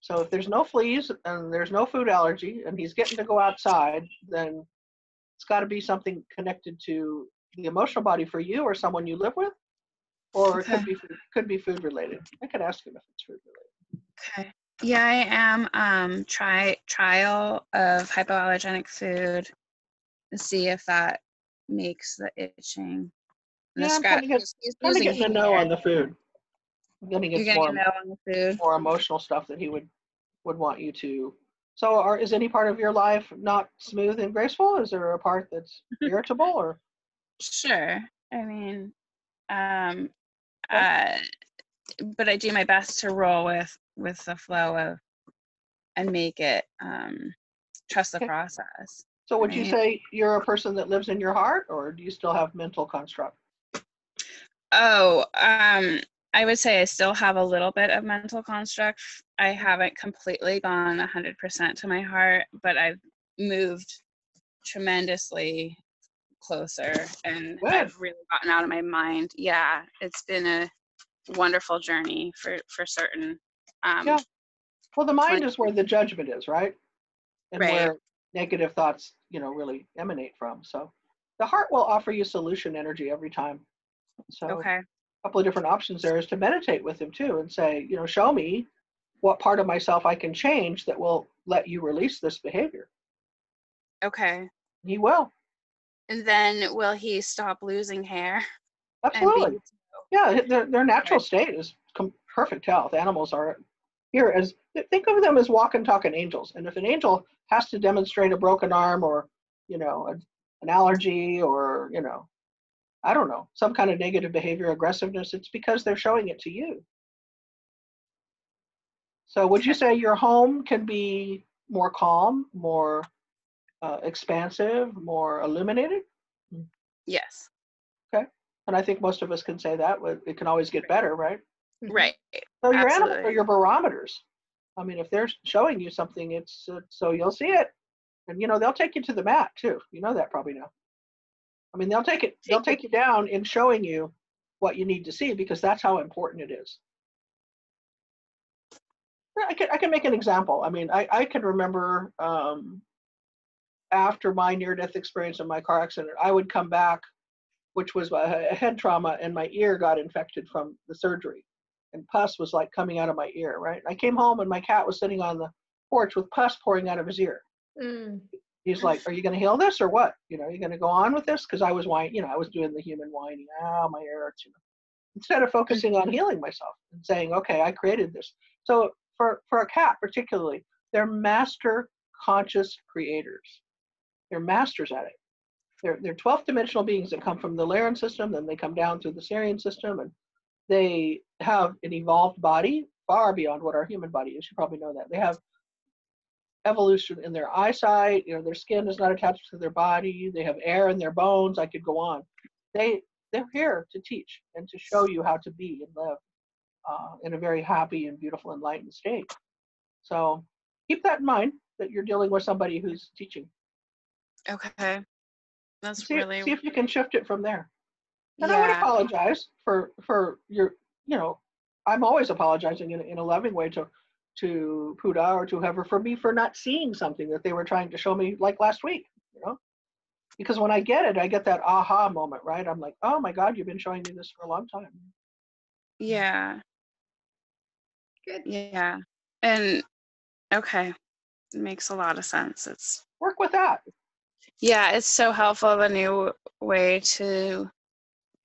so if there's no fleas and there's no food allergy, and he's getting to go outside, then it's got to be something connected to the emotional body for you or someone you live with, or okay. it could be could be food related. I could ask him if it's food related. Okay. Yeah, I am. Um, try trial of hypoallergenic food to see if that makes the itching. Yeah, I'm kind of, getting a no on the food. I'm getting You're getting more, a no on the food. more emotional stuff that he would would want you to. So, are is any part of your life not smooth and graceful? Is there a part that's irritable or? Sure. I mean, um, uh, but I do my best to roll with with the flow of and make it um, trust the okay. process. So would right? you say you're a person that lives in your heart, or do you still have mental construct? Oh, um, I would say I still have a little bit of mental construct. I haven't completely gone 100% to my heart, but I've moved tremendously closer and Good. I've really gotten out of my mind. Yeah, it's been a wonderful journey for for certain. Um, Yeah. Well, the mind is where the judgment is, right? And Right. where negative thoughts, you know, really emanate from. So the heart will offer you solution energy every time. So Okay. A couple of different options there is to meditate with him too and say, you know, show me what part of myself I can change that will let you release this behavior. Okay. He will. And then will he stop losing hair? Absolutely. Yeah, their, their natural state is com- perfect health. Animals are here as think of them as walk walking, talking angels. And if an angel has to demonstrate a broken arm or, you know, a, an allergy or, you know, I don't know, some kind of negative behavior, aggressiveness, it's because they're showing it to you. So would you say your home can be more calm, more uh, expansive, more illuminated? Yes. Okay. And I think most of us can say that. but It can always get better, right? Right. So your animals are your barometers. I mean, if they're showing you something, it's uh, so you'll see it, and you know they'll take you to the mat too. You know that probably now. I mean, they'll take it. They'll take you down in showing you what you need to see because that's how important it is. I can I can make an example. I mean, I I can remember um, after my near-death experience in my car accident, I would come back, which was a, a head trauma, and my ear got infected from the surgery and pus was like coming out of my ear, right? I came home and my cat was sitting on the porch with pus pouring out of his ear. Mm. He's like, "Are you going to heal this or what? You know, are you going to go on with this?" Because I was whining, you know, I was doing the human whining. Oh, my. You know, instead of focusing on healing myself and saying, "Okay, I created this." So for for a cat particularly, they're master conscious creators. They're masters at it. They're they're 12th dimensional beings that come from the Lyran system, then they come down through the Sirian system, and they have an evolved body far beyond what our human body is. You probably know that. They have evolution in their eyesight, you know, their skin is not attached to their body, they have air in their bones, I could go on. They they're here to teach and to show you how to be and live uh, in a very happy and beautiful enlightened state. So keep that in mind that you're dealing with somebody who's teaching. Okay. That's See, really see if you can shift it from there. And I would apologize for for your, you know, I'm always apologizing in, in a loving way to to Puddah or to whoever for me for not seeing something that they were trying to show me like last week, you know? Because when I get it, I get that aha moment, right? I'm like, oh my God, you've been showing me this for a long time. Yeah. Good. Yeah. And okay. It makes a lot of sense. It's Work with that. yeah, it's so helpful of a new way to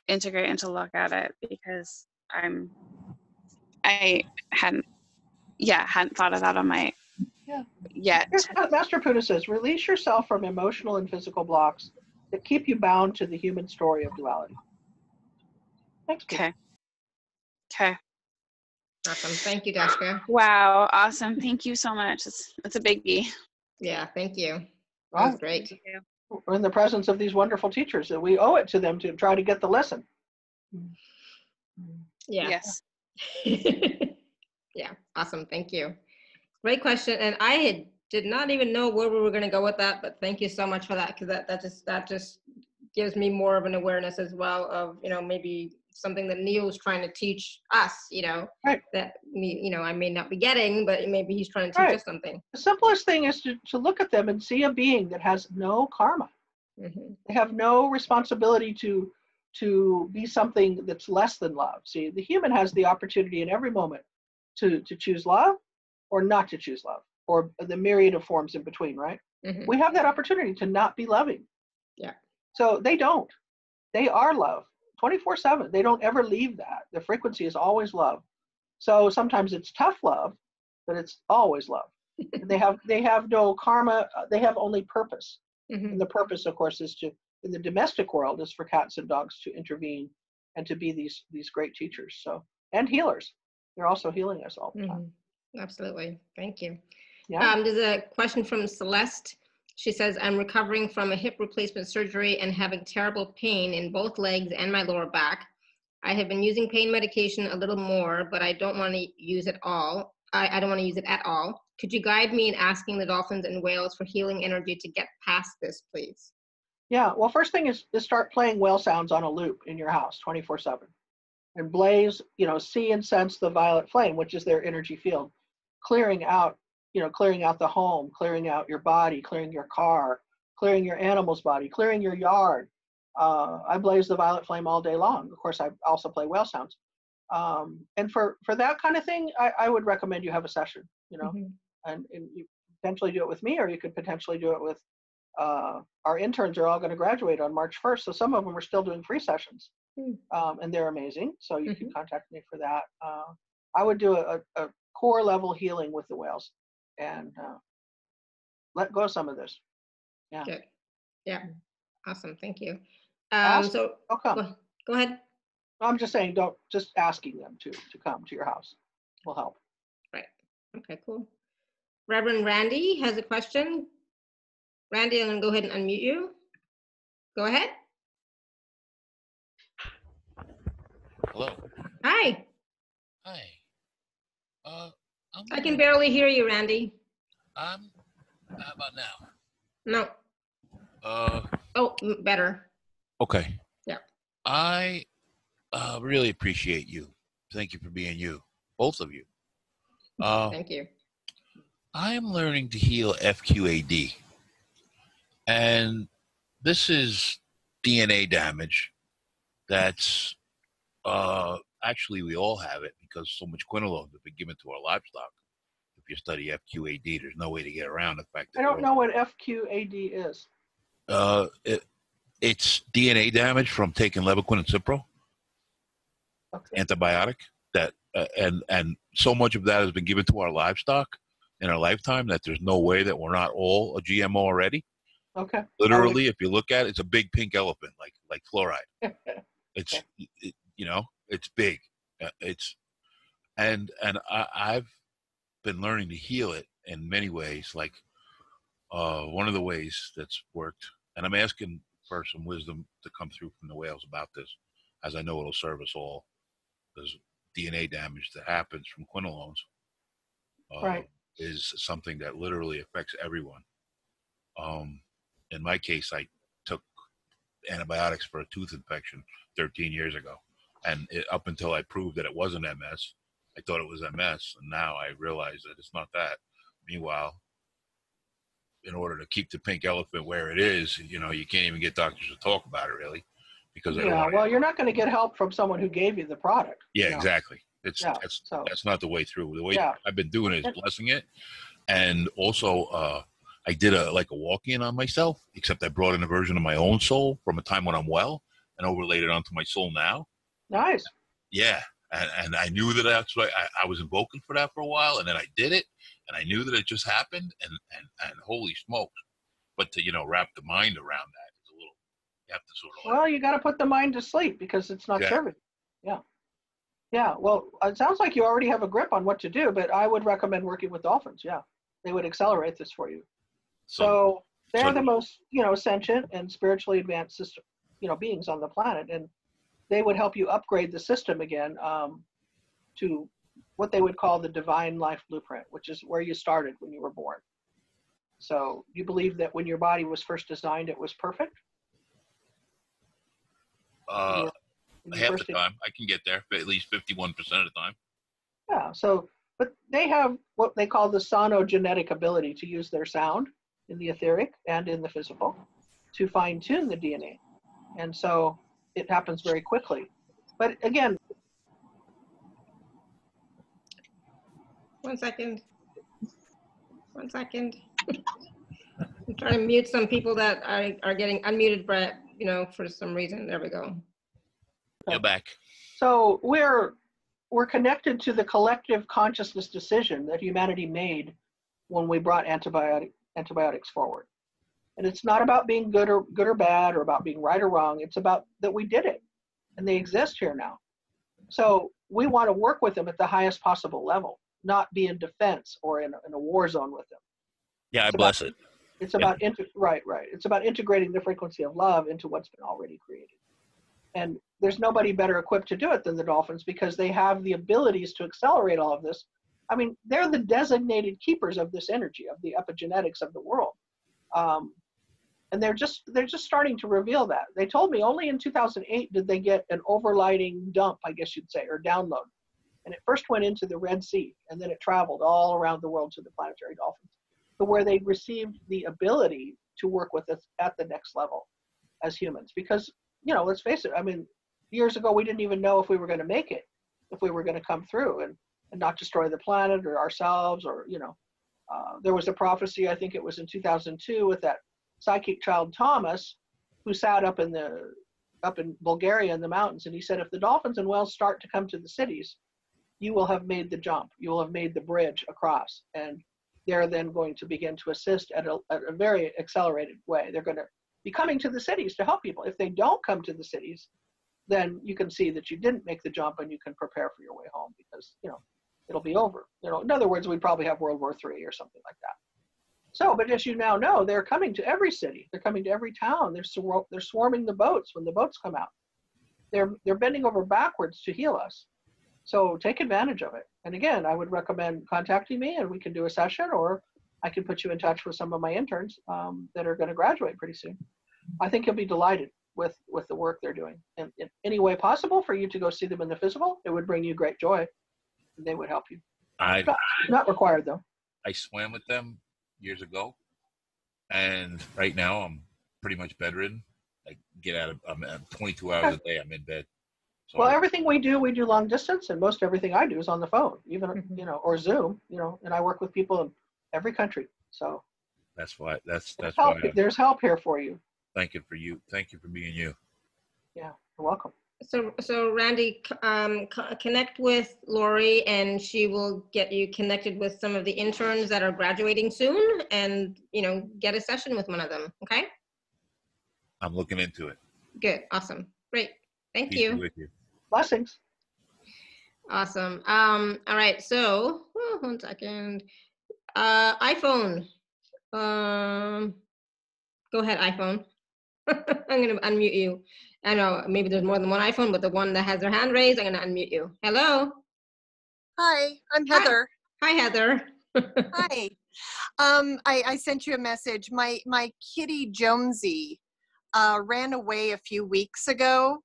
integrate and to look at it because I'm I hadn't yeah, hadn't thought of that on my Yeah. yet. Here's what Master Puddah says release yourself from emotional and physical blocks that keep you bound to the human story of duality. Thanks, Okay. Okay. Awesome. Thank you, Jessica. Wow, awesome. Thank you so much. It's it's a biggie. Yeah, thank you. That Right. was great. You. We're in the presence of these wonderful teachers that we owe it to them to try to get the lesson. Yeah. Yes. yeah, awesome. Thank you. Great question. And I had did not even know where we were going to go with that, but thank you so much for that because that that just that just gives me more of an awareness as well of you know maybe something that Neil's trying to teach us. You know Right. that me you know I may not be getting, but maybe he's trying to teach Right. us something. The simplest thing is to, to look at them and see a being that has no karma. hmm They have no responsibility to to be something that's less than love. See, the human has the opportunity in every moment to to choose love or not to choose love, or the myriad of forms in between, right? hmm We have that opportunity to not be loving. Yeah. So they don't. They are love 24 7. They don't ever leave that. The frequency is always love. So sometimes it's tough love, but it's always love. they have they have no karma. uh, They have only purpose. hmm And the purpose, of course, is to in the domestic world is for cats and dogs to intervene and to be these these great teachers. So and healers. They're also healing us all the time. hmm Absolutely. Thank you. Yeah. Um, there's a question from Celeste. She says, I'm recovering from a hip replacement surgery and having terrible pain in both legs and my lower back. I have been using pain medication a little more, but I don't want to use it all. I, I don't want to use it at all. Could you guide me in asking the dolphins and whales for healing energy to get past this, please? Yeah, well, first thing is to start playing whale sounds on a loop in your house 24 7. And blaze, you know, see and sense the violet flame, which is their energy field, clearing out, you know, clearing out the home, clearing out your body, clearing your car, clearing your animal's body, clearing your yard. Uh, I blaze the violet flame all day long. Of course, I also play whale sounds. Um, and for, for that kind of thing, I, I would recommend you have a session, you know, Mhm. and, and you potentially do it with me, or you could potentially do it with uh, our interns are all going to graduate on March 1st. So some of them are still doing free sessions Hmm. um, and they're amazing. So you can Mhm. contact me for that. Uh, I would do a, a core level healing with the whales and uh, let go of some of this. Yeah. Good. Yeah. Awesome. Thank you. Um, Ask- so I'll come. go, go ahead. I'm just saying, don't just asking them to to come to your house will help. Right. Okay, cool. Reverend Randy has a question. Randy, I'm gonna go ahead and unmute you. Go ahead. Hello. Hi. Hi. Uh, I'm I can barely hear you, Randy. I'm. How about now? No. Uh. Oh, better. Okay. Yeah. I uh, really appreciate you. Thank you for being you, both of you. Uh, Thank you. I am learning to heal FQAD, and this is DNA damage. That's uh, actually we all have it because so much quinolone has been given to our livestock. If you study FQAD, there's no way to get around the fact that I don't know what FQAD is. Uh, it, it's DNA damage from taking Levaquin and Cipro, Okay. antibiotic. That uh, and and so much of that has been given to our livestock in our lifetime that there's no way that we're not all a GMO already. Okay. Literally, if you look at it, it's a big pink elephant, like like fluoride. It's it, you know, it's big. Uh, It's and and I, I've been learning to heal it in many ways. Like uh, one of the ways that's worked, and I'm asking for some wisdom to come through from the whales about this, as I know it'll serve us all. There's DNA damage that happens from quinolones. Uh, Right. Is something that literally affects everyone. Um, in my case, I took antibiotics for a tooth infection 13 years ago. And it, up until I proved that it wasn't MS, I thought it was MS. And now I realize that it's not that. Meanwhile, in order to keep the pink elephant where it is, you know, you can't even get doctors to talk about it really because Yeah. Well, you're not going to get help from someone who gave you the product. yeah, you know. exactly. It's Yeah, that's so- that's not the way through. The way Yeah. I've been doing it is blessing it, and also uh, I did a like a walk-in on myself. Except I brought in a version of my own soul from a time when I'm well, and overlaid it onto my soul now. Nice. Yeah, and, and I knew that that's what I, I was invoking for that for a while, and then I did it, and I knew that it just happened, and and and holy smokes! But to you know wrap the mind around that is a little. You have to sort of like, Well, you got to put the mind to sleep because it's not Yeah. serving. Yeah. Yeah. Well, it sounds like you already have a grip on what to do, but I would recommend working with dolphins. Yeah. They would accelerate this for you. so So they're so- the most, you know, sentient and spiritually advanced system, you know, beings on the planet, and they would help you upgrade the system again um, to what they would call the divine life blueprint, which is where you started when you were born. So you believe that when your body was first designed, it was perfect. uh, half the time I can get there, but at least fifty-one percent of the time. Yeah. So, but they have what they call the sonogenetic ability to use their sound in the etheric and in the physical to fine tune the DNA. And so it happens very quickly. But again, One second. One second. I'm trying to mute some people that are, are getting unmuted, but, you know, for some reason. There we go. You're back. so we're we're connected to the collective consciousness decision that humanity made when we brought antibiotic antibiotics forward. And it's not about being good or good or bad or about being right or wrong. It's about that we did it and they exist here now. So we want to work with them at the highest possible level, not be in defense or in, in a war zone with them. Yeah, I bless about- it. It's about inte- right, right. It's about integrating the frequency of love into what's been already created. And there's nobody better equipped to do it than the dolphins because they have the abilities to accelerate all of this. I mean, they're the designated keepers of this energy, of the epigenetics of the world. Um, And they're just they're just starting to reveal that. They told me only in 2008 did they get an overlighting dump, I guess you'd say, or download. And it first went into the Red Sea, and then it traveled all around the world to the planetary dolphins, to where they received the ability to work with us at the next level as humans. Because you know, let's face it. I mean, years ago we didn't even know if we were going to make it, if we were going to come through and, and not destroy the planet or ourselves, or you know, uh, there was a prophecy. I think it was in 2002 with that psychic child Thomas, who sat up in the up in Bulgaria in the mountains, and he said, if the dolphins and whales start to come to the cities, you will have made the jump. You will have made the bridge across, and they're then going to begin to assist at a, at a very accelerated way. They're going to be coming to the cities to help people. If they don't come to the cities, then you can see that you didn't make the jump and you can prepare for your way home because you know it'll be over. You know, in other words, we'd probably have World War III or something like that. So, but as you now know, they're coming to every city. They're coming to every town. They're swar- they're swarming the boats when the boats come out. They're they're bending over backwards to heal us. So take advantage of it. And again, I would recommend contacting me, and we can do a session, or I can put you in touch with some of my interns um, that are going to graduate pretty soon. I think you'll be delighted with with the work they're doing. And in any way possible for you to go see them in the physical, it would bring you great joy. And they would help you. I Not, not required though. I swam with them years ago, and right now I'm pretty much bedridden. I get out of I'm at 22 hours a day. I'm in bed. So Well, everything we do, we do long distance, and most everything I do is on the phone, even Mhm. you know, or Zoom. You know, and I work with people in every country. So that's why that's there's that's why help, I'm there's help here for you. Thank you for you. Thank you for being you. Yeah, you're welcome. So, so Randy, c- um, c- connect with Laurie and she will get you connected with some of the interns that are graduating soon and, you know, get a session with one of them. Okay? I'm looking into it. Good. Awesome. Great. Thank Peace be you. with you. Blessings. Awesome. Um, all right. So, oh, one second. Uh, iPhone. Um, go ahead, iPhone. I'm going to unmute you. I know maybe there's more than one iPhone, but the one that has their hand raised, I'm going to unmute you. Hello. Hi, I'm Heather. Hi, Heather. Hi. Um, I, I sent you a message. My my kitty Jonesy uh, ran away a few weeks ago,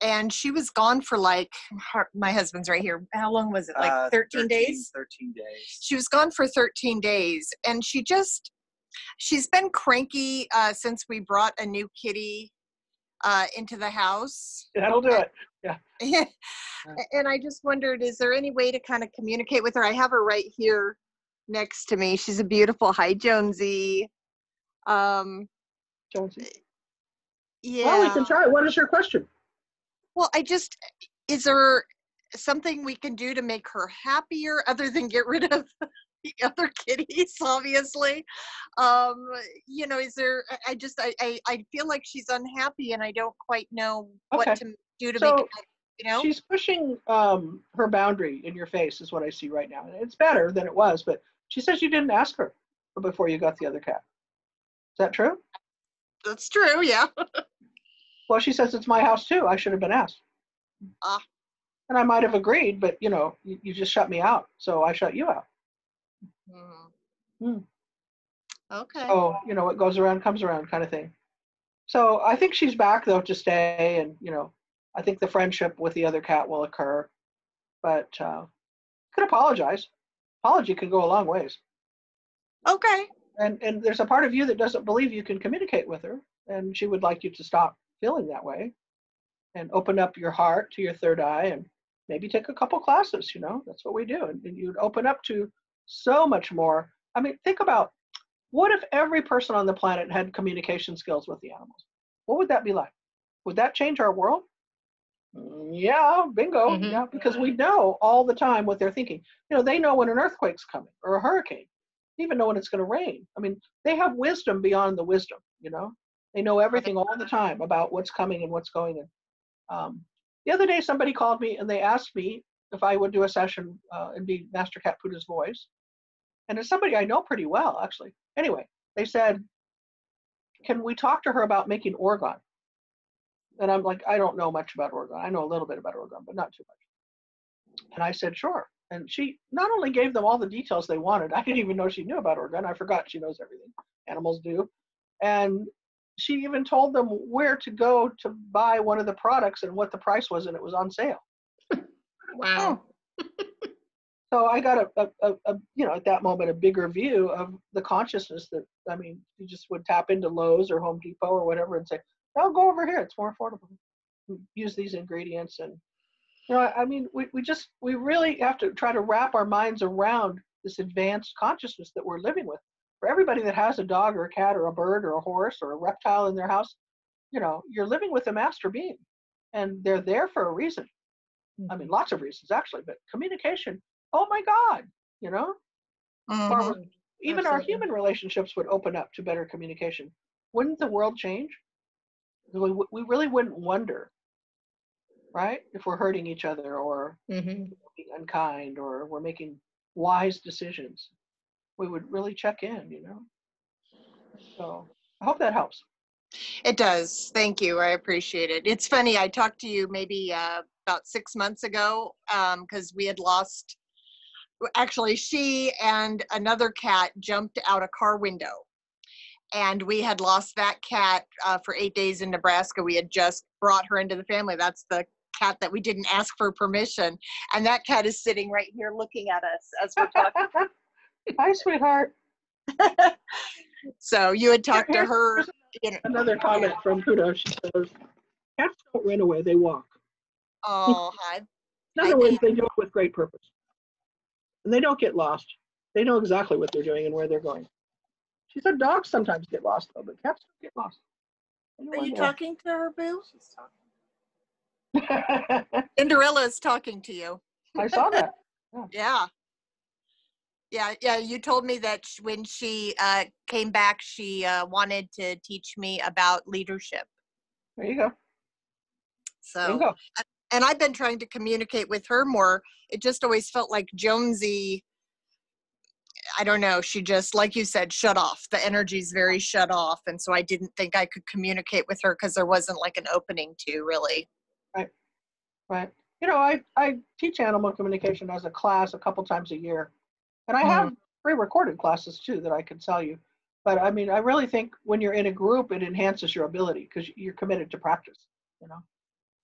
and she was gone for like her, my husband's right here. How long was it? Like Uh, 13 days. 13 days. She was gone for 13 days, and she just she's been cranky uh, since we brought a new kitty uh, into the house. That'll do it. Yeah. and I just wondered, is there any way to kind of communicate with her? I have her right here next to me. She's a beautiful. Hi, Jonesy. Um, Jonesy. yeah. Well, we can try. What is your question? Well, I just, is there something we can do to make her happier other than get rid of the other kitties, obviously? Um, you know, is there, I- just, I, I, I feel like she's unhappy and I don't quite know what to do to So, make it, you know? She's pushing um, her boundary in your face, is what I see right now. And it's better than it was, but she says you didn't ask her before you got the other cat. Is that true? That's true, yeah. Well, she says it's my house too. I should have been asked. Ah. And I might have agreed, but you know, you, you just shut me out, so I shut you out. Hmm. Okay. So you know, what goes around comes around, kind of thing. So I think she's back though to stay, and you know, I think the friendship with the other cat will occur. But uh, could apologize. Apology can go a long ways. Okay. and and there's a part of you that doesn't believe you can communicate with her and she would like you to stop feeling that way and open up your heart to your third eye and maybe take a couple classes you know that's what we do and, and you'd open up to so much more i mean think about what if every person on the planet had communication skills with the animals what would that be like would that change our world Mm, yeah bingo Mhm. yeah because we know all the time what they're thinking you know they know when an earthquake's coming or a hurricane they even know when it's going to rain. I mean, they have wisdom beyond the wisdom, you know? They know everything all the time about what's coming and what's going. And um, the other day, somebody called me and they asked me if I would do a session uh, and be Master Cat Puddah's voice. And it's somebody I know pretty well, actually. Anyway, they said, Can we talk to her about making orgone? And I'm like, I don't know much about orgone. I know a little bit about orgone, but not too much. And I said, Sure and she not only gave them all the details they wanted i didn't even know she knew about orgone i forgot she knows everything animals do and she even told them where to go to buy one of the products and what the price was, and it was on sale. Oh. Wow. So I got a, a, a, a, you know, at that moment, a bigger view of the consciousness that, I mean, you just would tap into Lowe's or Home Depot or whatever and say, no, go over here. It's more affordable. Use these ingredients. And, you know, I, I mean, we, we just, we really have to try to wrap our minds around this advanced consciousness that we're living with. For everybody that has a dog or a cat or a bird or a horse or a reptile in their house, you know, you're living with a master being and they're there for a reason. I mean, lots of reasons actually, but communication oh my God, you know? Or Mhm. even our human relationships would open up to better communication. Wouldn't the world change? We, we really wouldn't wonder, right? If we're hurting each other or hmm being unkind or we're making wise decisions. We would really check in, you know? So I hope that helps. It does. Thank you. I appreciate it. It's funny. I talked to you maybe uh, about six months ago because we had lost. Actually, she and another cat jumped out a car window, and we had lost that cat uh, for eight days in Nebraska. We had just brought her into the family. That's the cat that we didn't ask for permission, and that cat is sitting right here looking at us as we're talking. Hi, sweetheart. so you had talked to her. You know, Another comment from Puddah. She says, cats don't run away, they walk. Oh, hi. In other words, they do it with great purpose. And they don't get lost. They know exactly what they're doing and where they're going. She said dogs sometimes get lost though, but cats don't get lost. They Are you they talking to her, Boo? She's talking. Cinderella is talking to you. I saw that. Yeah. Yeah, yeah. You told me that sh- when she uh, came back, she uh, wanted to teach me about leadership. There you go. There So, you go. And I've been trying to communicate with her more. It just always felt like Jonesy. I don't know. She just, like you said, shut off. The energy's very shut off, and so I didn't think I could communicate with her because there wasn't like an opening to really. Right. right. You know, I, I teach animal communication as a class a couple times a year. And I mm-hmm. have pre-recorded classes too that I can sell you. But I mean, I really think when you're in a group, it enhances your ability because you're committed to practice, you know.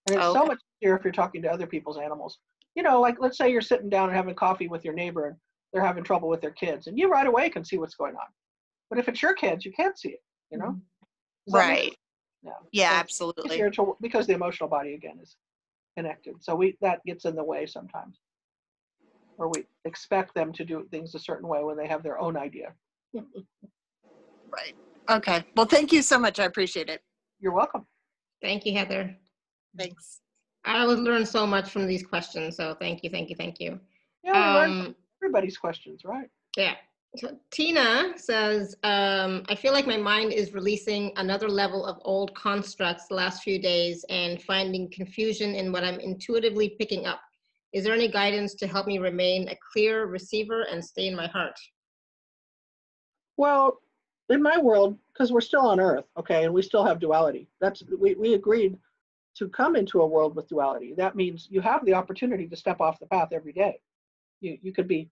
And it's so much easier if you're talking to other people's animals. You know, like let's say you're sitting down and having coffee with your neighbor and they're having trouble with their kids, and you right away can see what's going on. But if it's your kids, you can't see it, you know. Mm-hmm. Does that Right. Yeah. Yeah, So absolutely. easier to because the emotional body again is connected. So we that gets in the way sometimes. Or we expect them to do things a certain way when they have their own idea. Right. Okay. Well, thank you so much. I appreciate it. You're welcome. Thank you, Heather. Thanks. I would learn so much from these questions, so thank you, thank you, thank you. Yeah, we learn Um, everybody's questions, right? yeah. So Tina says, um, I feel like my mind is releasing another level of old constructs the last few days and finding confusion in what I'm intuitively picking up. Is there any guidance to help me remain a clear receiver and stay in my heart? Well, in my world, because we're still on Earth, okay, and we still have duality. That's we, we agreed to come into a world with duality. That means you have the opportunity to step off the path every day. You you could be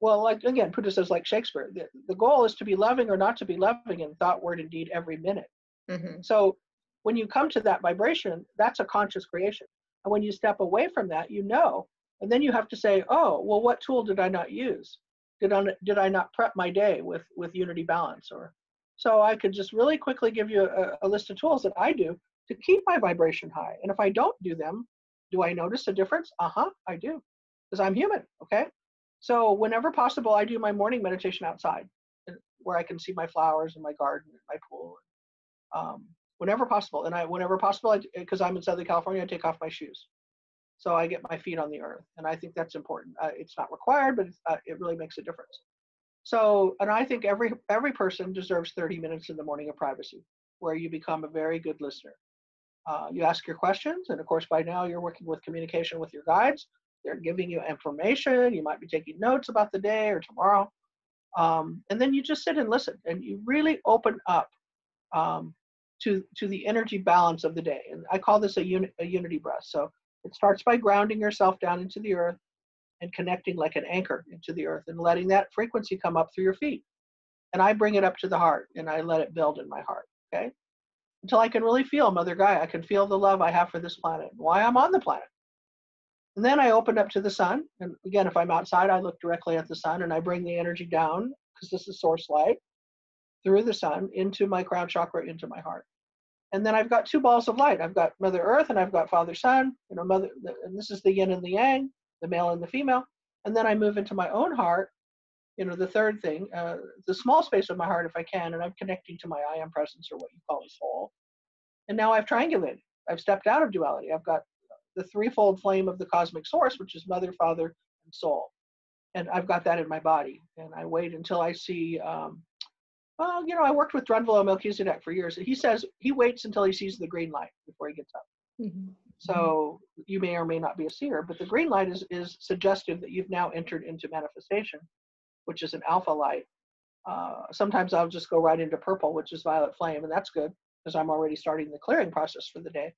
well, like again, Puddah says like Shakespeare, the, the goal is to be loving or not to be loving in thought, word, and deed every minute. Mhm. So when you come to that vibration, that's a conscious creation. And when you step away from that, you know, and then you have to say, oh, well, what tool did I not use? Did I did I not prep my day with with unity balance? Or so I could just really quickly give you a, a list of tools that I do to keep my vibration high. And if I don't do them, do I notice a difference? Uh huh, I do, because I'm human. Okay. So whenever possible, I do my morning meditation outside, where I can see my flowers and my garden and my pool um, whenever possible. And I, whenever possible, because I'm in Southern California, I take off my shoes, so I get my feet on the earth, and I think that's important. Uh, it's not required, but uh, it really makes a difference. So, and I think every every person deserves 30 minutes in the morning of privacy, where you become a very good listener. Uh, you ask your questions, and of course, by now you're working with communication with your guides. They're giving you information. You might be taking notes about the day or tomorrow. Um, and then you just sit and listen, and you really open up um, to to the energy balance of the day. And I call this a unit a unity breath. So it starts by grounding yourself down into the earth and connecting like an anchor into the earth and letting that frequency come up through your feet. And I bring it up to the heart and I let it build in my heart. Okay. Until I can really feel Mother Gaia. I can feel the love I have for this planet, why I'm on the planet. And then I open up to the sun. And again, if I'm outside, I look directly at the sun and I bring the energy down because this is source light through the sun into my crown chakra, into my heart. And then I've got two balls of light. I've got Mother Earth and I've got Father Sun, you know, Mother, and this is the yin and the yang, the male and the female. And then I move into my own heart, you know, the third thing, uh, the small space of my heart if I can, and I'm connecting to my I am presence or what you call a soul. And now I've triangulated. I've stepped out of duality. I've got the threefold flame of the cosmic source, which is mother, father, and soul. And I've got that in my body. And I wait until I see, um, well, you know, I worked with Drunvalo Melchizedek for years. And He says he waits until he sees the green light before he gets up. Mhm. So you may or may not be a seer, but the green light is, is suggestive that you've now entered into manifestation, which is an alpha light. Uh, sometimes I'll just go right into purple, which is violet flame, and that's good because I'm already starting the clearing process for the day.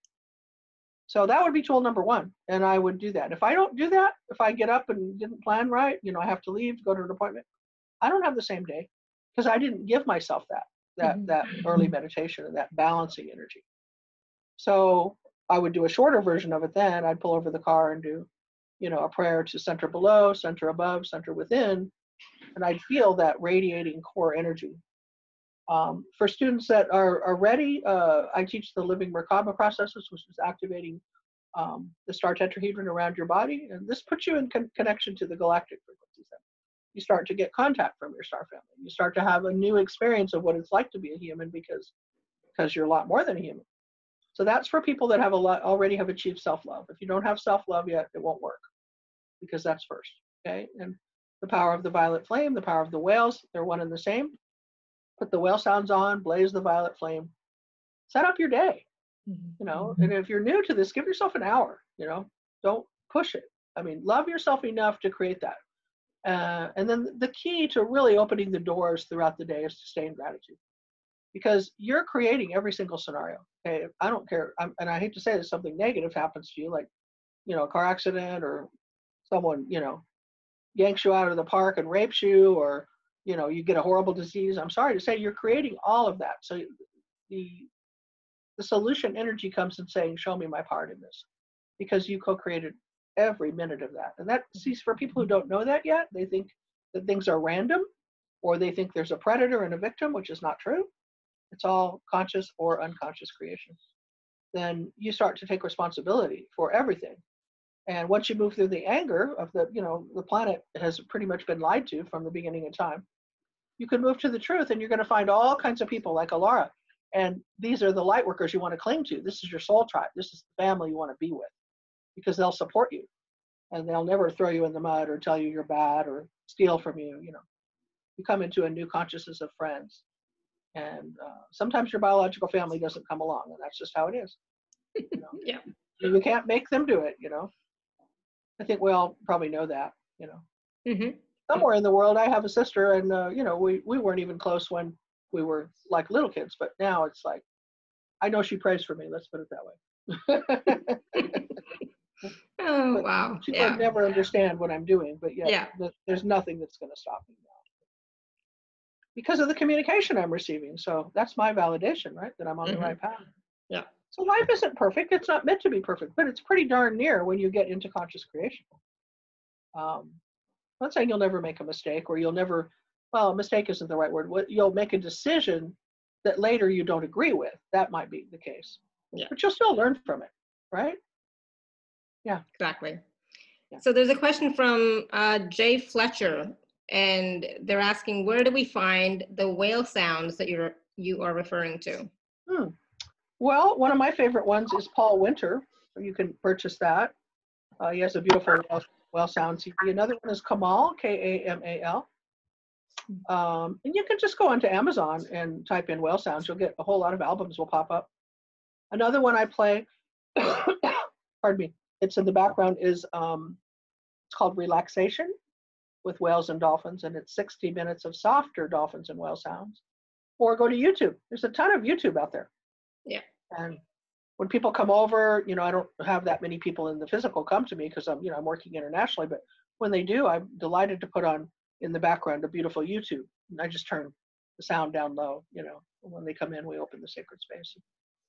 So that would be tool number one, and I would do that. If I don't do that, if I get up and didn't plan right, you know, I have to leave, to go to an appointment, I don't have the same day because I didn't give myself that that Mhm. that early meditation and that balancing energy. So I would do a shorter version of it then. I'd pull over the car and do, you know, a prayer to center below, center above, center within, and I'd feel that radiating core energy. Um, for students that are, are ready, uh, I teach the living Merkaba processes, which is activating um, the star tetrahedron around your body, and this puts you in con- connection to the galactic frequencies. You start to get contact from your star family. You start to have a new experience of what it's like to be a human because because you're a lot more than a human. So that's for people that have a lot already have achieved self-love. If you don't have self-love yet, it won't work because that's first. Okay, and the power of the violet flame, the power of the whales, they're one and the same. Put the whale sounds on, blaze the violet flame, set up your day Mhm. you know and if you're new to this give yourself an hour you know don't push it. I mean love yourself enough to create that. Uh, and then the key to really opening the doors throughout the day is to stay in gratitude. Because you're creating every single scenario okay? I don't care I'm, and i hate to say this something negative happens to you like you know a car accident or someone you know yanks you out of the park and rapes you or you know you get a horrible disease i'm sorry to say you're creating all of that so the the solution energy comes in saying, Show me my part in this. Because you co created every minute of that. And that, sees for people who don't know that yet, they think that things are random or they think there's a predator and a victim, which is not true. It's all conscious or unconscious creation. Then you start to take responsibility for everything. And once you move through the anger of the, you know, the planet has pretty much been lied to from the beginning of time, you can move to the truth and you're going to find all kinds of people like Alara and these are the light workers you want to cling to. This is your soul tribe. This is the family you want to be with because they'll support you and they'll never throw you in the mud or tell you you're bad or steal from you. You know, you come into a new consciousness of friends. And uh, sometimes your biological family doesn't come along, and that's just how it is. You, know? Yeah. you can't make them do it, you know. I think we all probably know that, you know. Mhm. Somewhere in the world, I have a sister, and uh, you know, we we weren't even close when we were like little kids, but now it's like, I know she prays for me. Let's put it that way. Oh, But wow. she Yeah. would never understand what I'm doing, but yet Yeah. th- there's nothing that's going to stop me now because of the communication I'm receiving. So that's my validation, right? That I'm on Mhm. the right path. Yeah. So life isn't perfect. It's not meant to be perfect, but it's pretty darn near when you get into conscious creation. Um, I'm not saying you'll never make a mistake or you'll never, well, mistake isn't the right word. You'll make a decision that later you don't agree with. That might be the case. Yeah. But you'll still learn from it, right? Yeah. Exactly. Yeah. So there's a question from uh, Jay Fletcher, and they're asking, where do we find the whale sounds that you're you are referring to? Hmm. Well, one of my favorite ones is Paul Winter. You can purchase that. Uh, he has a beautiful well, well sound CD. Another one is Kamal, K A M A L. Um, and you can just go onto Amazon and type in whale sounds. You'll get a whole lot of albums will pop up. Another one I play, pardon me, it's in the background is um, it's called Relaxation with whales and dolphins, and it's 60 minutes of softer dolphins and whale sounds. Or go to YouTube. There's a ton of YouTube out there. Yeah. And when people come over, you know, I don't have that many people in the physical come to me because I'm, you know, I'm working internationally. But when they do, I'm delighted to put on in the background a beautiful YouTube. And I just turn the sound down low, you know. When they come in, we open the sacred space.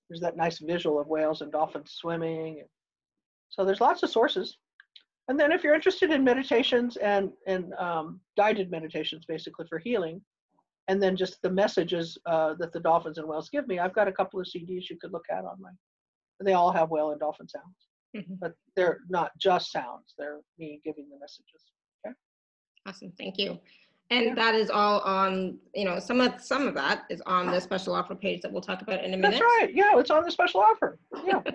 there's that nice visual of whales and dolphins swimming. So there's lots of sources. And then if you're interested in meditations and, and um, guided meditations, basically for healing, and then just the messages uh, that the dolphins and whales give me, I've got a couple of CDs you could look at on my. They all have whale and dolphin sounds, Mhm. but they're not just sounds. They're me giving the messages. Okay. Awesome, thank you. And Yeah. that is all on, you know, some of, some of that is on the special offer page that we'll talk about in a minute. That's right. Yeah, it's on the special offer. Yeah.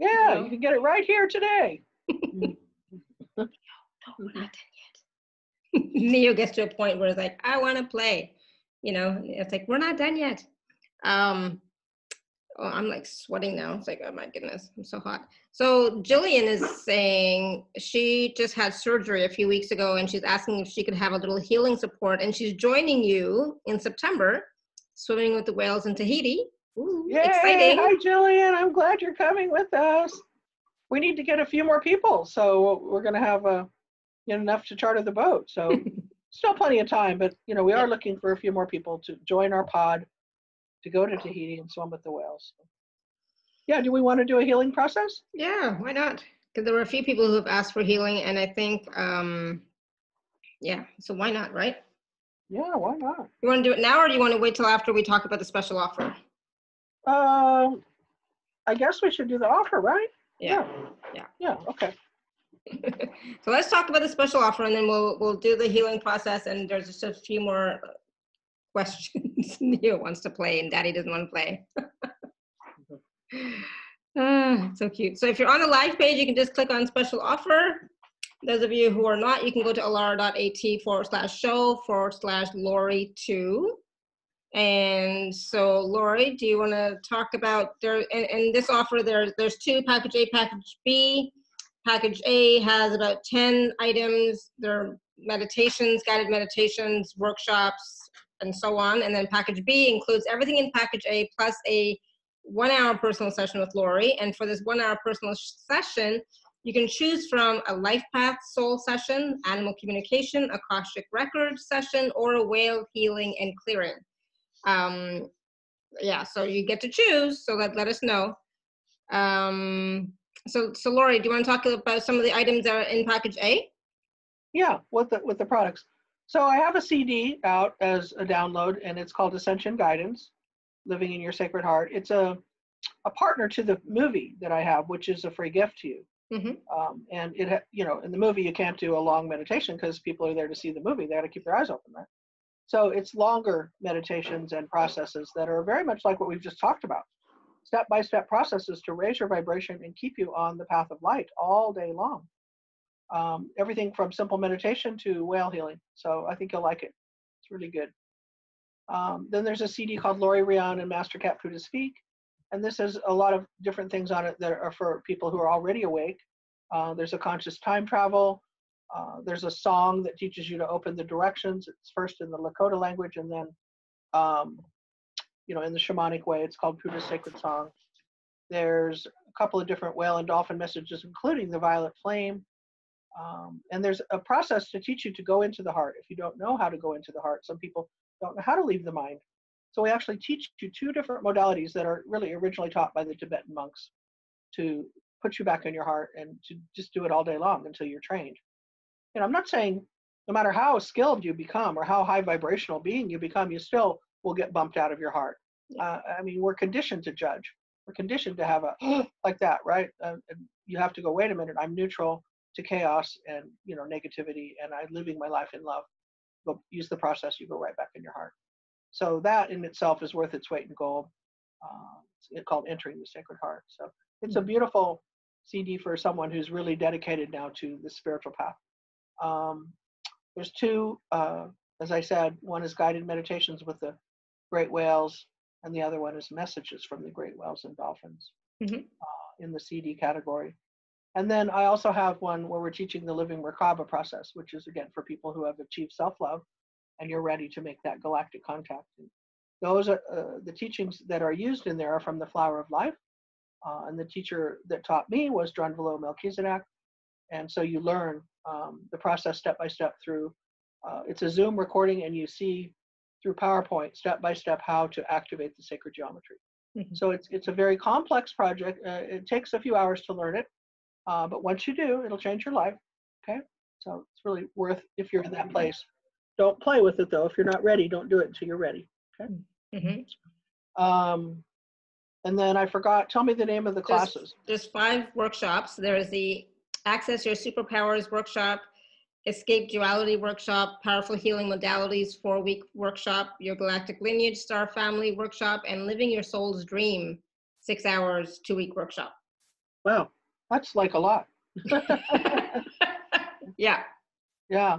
Yeah, you can get it right here today. No, we're not done yet. Neo gets to a point where it's like, I want to play. You know, it's like, we're not done yet. Um, oh, I'm like sweating now. It's like, oh my goodness, I'm so hot. So Jillian is saying she just had surgery a few weeks ago and she's asking if she could have a little healing support. And she's joining you in September, swimming with the whales in Tahiti. Ooh, Yay! exciting. Hi, Jillian. I'm glad you're coming with us. We need to get a few more people, so we're going to have uh, you know, enough to charter the boat. So still plenty of time, but you know, we are looking for a few more people to join our pod to go to Tahiti and swim with the whales. Yeah, do we want to do a healing process? Yeah, why not? Because there were a few people who have asked for healing, and I think, um, yeah, so why not, right? Yeah, why not? You want to do it now, or do you want to wait till after we talk about the special offer? Um, I guess we should do the offer, right? Yeah. Yeah. Yeah, okay. so let's talk about the special offer, and then we'll we'll do the healing process. And there's just a few more questions. Neo wants to play, and Daddy doesn't want to play. Ah, so cute. So if you're on the live page, you can just click on special offer. Those of you who are not, you can go to alara.at forward slash show forward slash Laurie two. And so Laurie, do you want to talk about there, in, in this offer, there's, there's two, package A, package B. Package A has about 10 items. There are meditations, guided meditations, workshops, and so on. And then package B includes everything in package A plus a one hour personal session with Laurie. And for this one hour personal session, you can choose from a life path soul session, animal communication, Akashic record session, or a whale healing and clearing. Um, yeah, so you get to choose. So let, let us know. Um, so, so Laurie, do you want to talk about some of the items that are in package A? Yeah, with the with the products. So I have a CD out as a download, and it's called Ascension Guidance: Living in Your Sacred Heart. It's a a partner to the movie that I have, which is a free gift to you. Mhm. Um, and it, you know, in the movie you can't do a long meditation because people are there to see the movie. They got to keep their eyes open, right? So it's longer meditations and processes that are very much like what we've just talked about. Step by step processes to raise your vibration and keep you on the path of light all day long um, everything from simple meditation to whale healing. So I think you'll like it. It's really good. Um, then there's a CD called Laurie Reyon and Master Cat Puddah Speak. And this has a lot of different things on it that are for people who are already awake. Uh, there's a conscious time travel. Uh, there's a song that teaches you to open the directions. It's first in the Lakota language and then, um, you know, in the shamanic way. It's called Puddah's Sacred Song. There's a couple of different whale and dolphin messages, including the violet flame. Um, and there's a process to teach you to go into the heart. If you don't know how to go into the heart, some people don't know how to leave the mind. So we actually teach you two different modalities that are really originally taught by the Tibetan monks to put you back in your heart and to just do it all day long until you're trained. And I'm not saying no matter how skilled you become or how high vibrational being you become, you still will get bumped out of your heart. Uh, I mean, we're conditioned to judge. We're conditioned to have a like that, right? Uh, and you have to go. Wait a minute. I'm neutral to chaos and you know negativity, and I'm living my life in love. But use the process. You go right back in your heart. So that in itself is worth its weight in gold. Uh, it's called entering the sacred heart. So it's a beautiful CD for someone who's really dedicated now to the spiritual path. Um, there's two, uh, as I said, one is guided meditations with the great whales, and the other one is messages from the great whales and dolphins Mhm. uh, in the CD category. And then I also have one where we're teaching the living Merkaba process, which is again for people who have achieved self-love and you're ready to make that galactic contact. And those are uh, the teachings that are used in there are from the Flower of Life. Uh, and the teacher that taught me was Drunvalo Melchizedek. And so you learn um, the process step by step through. Uh, it's a Zoom recording, and you see through PowerPoint step by step how to activate the sacred geometry. Mhm. So it's it's a very complex project. Uh, it takes a few hours to learn it, uh, but once you do, it'll change your life. Okay, so it's really worth if you're in that place. Don't play with it though. If you're not ready, don't do it until you're ready. Mhm. Um, and then I forgot. Tell me the name of the There's- classes. There's five workshops. There is the Access Your Superpowers workshop, Escape Duality workshop, Powerful Healing Modalities four week workshop, Your Galactic Lineage Star Family workshop, and Living Your Soul's Dream six hours two week workshop. Wow, that's like a lot. yeah. Yeah. Yeah.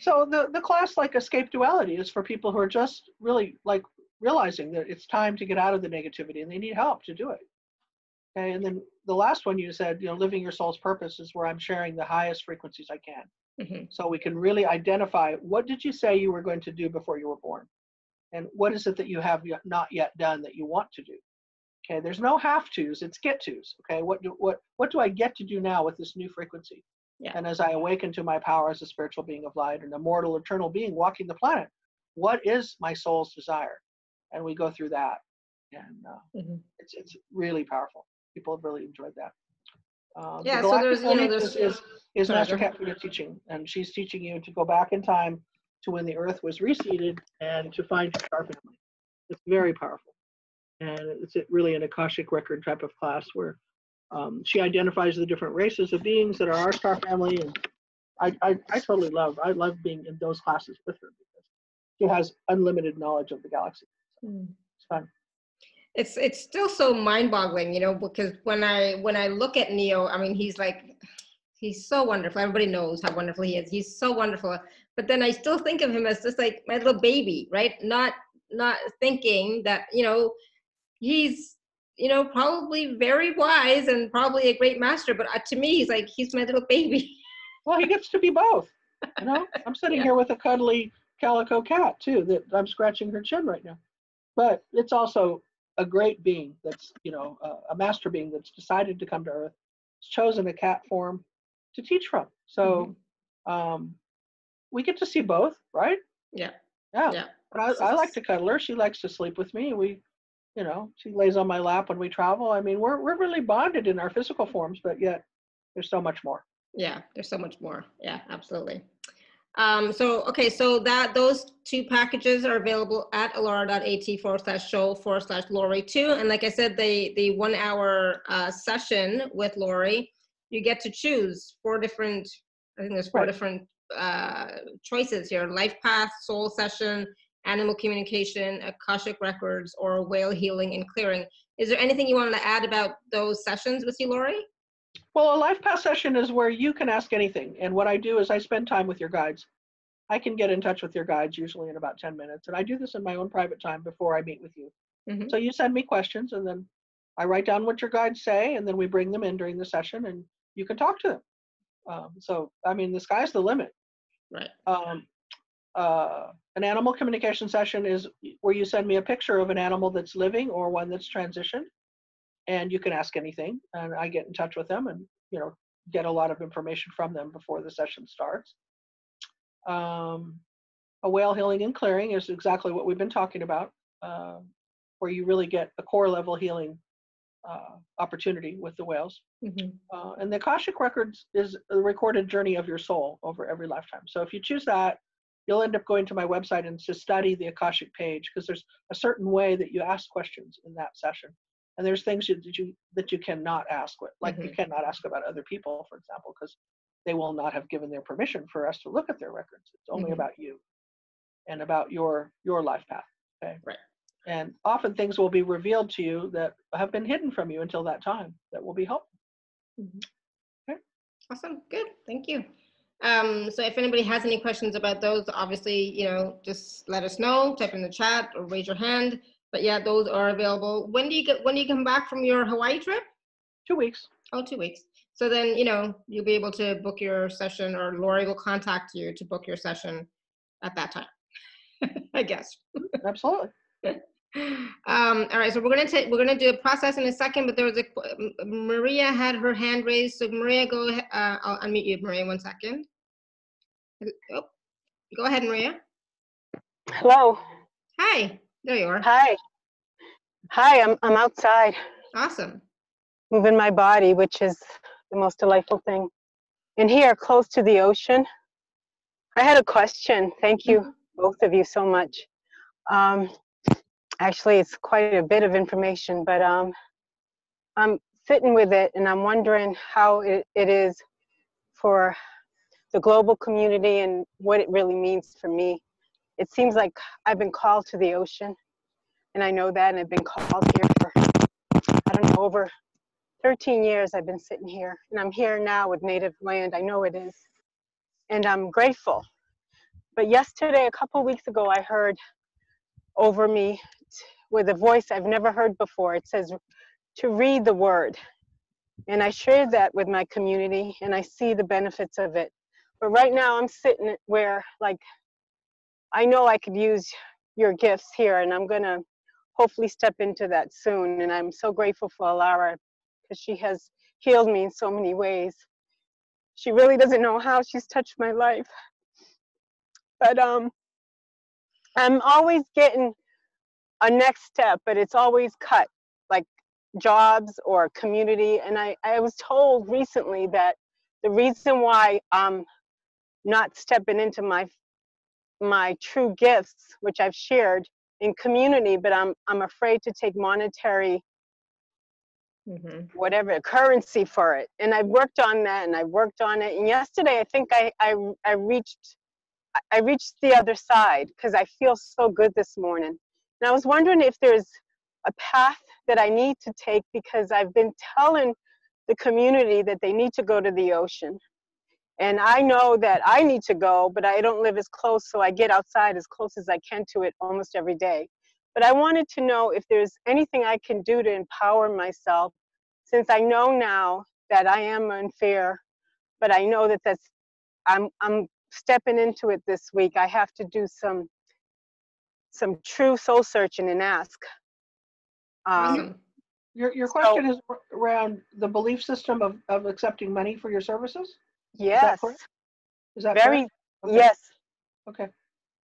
So the the class like escape duality is for people who are just really like realizing that it's time to get out of the negativity and they need help to do it. Okay, and then the last one you said, you know, living your soul's purpose is where I'm sharing the highest frequencies I can. Mhm. So we can really identify what did you say you were going to do before you were born? And what is it that you have not yet done that you want to do? Okay, there's no have tos, it's get tos. Okay, what do what what do I get to do now with this new frequency? Yeah. And as I awaken to my power as a spiritual being of light, an immortal, eternal being walking the planet, what is my soul's desire? And we go through that, and uh, Mhm. it's it's really powerful. People have really enjoyed that. Um, the Yeah, so there's, you know, there's- is, is, is Master go. Cat Puddah teaching, and she's teaching you to go back in time to when the Earth was reseeded and to find your star family. It's very powerful, and it's really an akashic record type of class where um, she identifies the different races of beings that are our star family, and I, I, I totally love I love being in those classes with her because she has unlimited knowledge of the galaxy. Mm. It's fun. It's it's still so mind-boggling you know because when i when i look at neo i mean he's like he's so wonderful everybody knows how wonderful he is he's so wonderful but then i still think of him as just like my little baby right not not thinking that you know he's you know probably very wise and probably a great master but uh, to me he's like he's my little baby Well, he gets to be both. You know, I'm sitting Yeah. here with a cuddly calico cat too that I'm scratching her chin right now. But it's also a great being that's, you know, uh, a master being that's decided to come to Earth, has chosen a cat form to teach from. So um, we get to see both, right? yeah Yeah. Yeah. But I, I like to cuddle her. She likes to sleep with me. We, you know, she lays on my lap when we travel. I mean, we're we're really bonded in our physical forms, but yet there's so much more. yeah there's so much more yeah absolutely um so okay so that those two packages are available at alara.at forward slash show forward slash laurie two and like i said the the one hour uh session with laurie you get to choose four different i think there's four Right. different uh choices here life path soul session animal communication akashic records or whale healing and clearing. Is there anything you wanted to add about those sessions with you laurie Well, a life path session is where you can ask anything. And what I do is I spend time with your guides. I can get in touch with your guides usually in about 10 minutes. And I do this in my own private time before I meet with you. Mhm. So you send me questions and then I write down what your guides say and then we bring them in during the session and you can talk to them. Um, so, I mean, the sky's the limit. right Um, uh, an animal communication session is where you send me a picture of an animal that's living or one that's transitioned and you can ask anything and i get in touch with them and you know get a lot of information from them before the session starts um, a whale healing and clearing is exactly what we've been talking about uh, where you really get a core level healing uh, opportunity with the whales Mhm. uh, and the Akashic Records is a recorded journey of your soul over every lifetime. So if you choose that, you'll end up going to my website and to study the Akashic page because there's a certain way that you ask questions in that session. And there's things you- that you that you cannot ask, with- like you Mhm. cannot ask about other people, for example, because they will not have given their permission for us to look at their records. It's only Mhm. about you and about your your life path. Okay. Right. And often things will be revealed to you that have been hidden from you until that time that will be helpful. Okay. Awesome, good, thank you. Um, so if anybody has any questions about those, obviously, you know, just let us know, type in the chat or raise your hand. But yeah, those are available. When do you get, when do you come back from your Hawaii trip? Two weeks. Oh, two weeks. So then, you know, you'll be able to book your session or Laurie will contact you to book your session at that time, I guess. Absolutely. Um, all right, so we're gonna take, we're gonna do a process in a second, but there was a, Maria had her hand raised, so Maria, go ahead, uh, I'll unmute you, Maria, one second. Oh, Go ahead, Maria. Hello. Hi, there you are. Hi. Hi, I'm I'm outside Awesome. moving my body, which is the most delightful thing. And here, close to the ocean, I had a question. Thank you, both of you, so much. Um, actually, it's quite a bit of information, but um, I'm sitting with it, and I'm wondering how it, it is for the global community and what it really means for me. It seems like I've been called to the ocean, and I know that, and I've been called here for I don't know over 13 years I've been sitting here, and I'm here now with native land. I know it is, and I'm grateful. But yesterday, a couple weeks ago, I heard over me with a voice I've never heard before. It says to read the word, and I shared that with my community, and I see the benefits of it. But right now, I'm sitting where, like, I know I could use your gifts here, and I'm gonna hopefully step into that soon. And I'm so grateful for Alara because she has healed me in so many ways. She really doesn't know how she's touched my life. But um I'm always getting a next step, but it's always cut, like jobs or community. And I, I was told recently that the reason why I'm not stepping into my my true gifts, which I've shared in community, but I'm I'm afraid to take monetary Mhm. whatever currency for it. And I've worked on that and I've worked on it. And yesterday i think i i, I reached i reached the other side because i feel so good this morning. And i was wondering if there's a path that i need to take because i've been telling the community that they need to go to the ocean and i know that i need to go but i don't live as close so i get outside as close as i can to it almost every day but I wanted to know if there's anything I can do to empower myself, since I know now that I am unfair, but I know that that's I'm I'm stepping into it this week. I have to do some some true soul searching and ask. Um. Your, your So- question is around the belief system of, of accepting money for your services? Yes? Is that very correct? Okay. yes. Okay.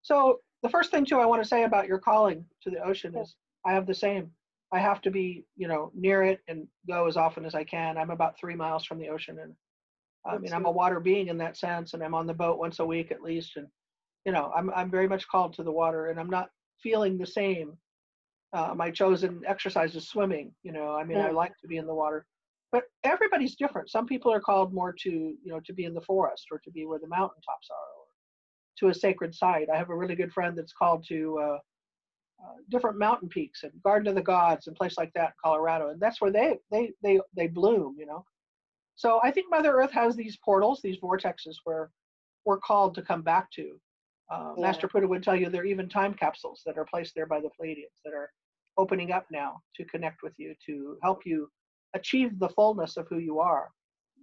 So the first thing too I want to say about your calling to the ocean is I have the same. I have to be, you know, near it and go as often as I can. I'm about three miles from the ocean and I mean I'm a water being in that sense and I'm on the boat once a week at least and you know, I'm I'm very much called to the water and I'm not feeling the same. Uh, my chosen exercise is swimming, you know. I mean I like to be in the water. But everybody's different. Some people are called more to, you know, to be in the forest or to be where the mountaintops are or to a sacred site. I have a really good friend that's called to uh, uh, different mountain peaks and Garden of the Gods and place like that in Colorado, and that's where they they they they bloom, you know. So I think Mother Earth has these portals, these vortexes where we're called to come back to. Uh, Yeah. Master Puddah would tell you there are even time capsules that are placed there by the Pleiadians that are opening up now to connect with you to help you achieve the fullness of who you are,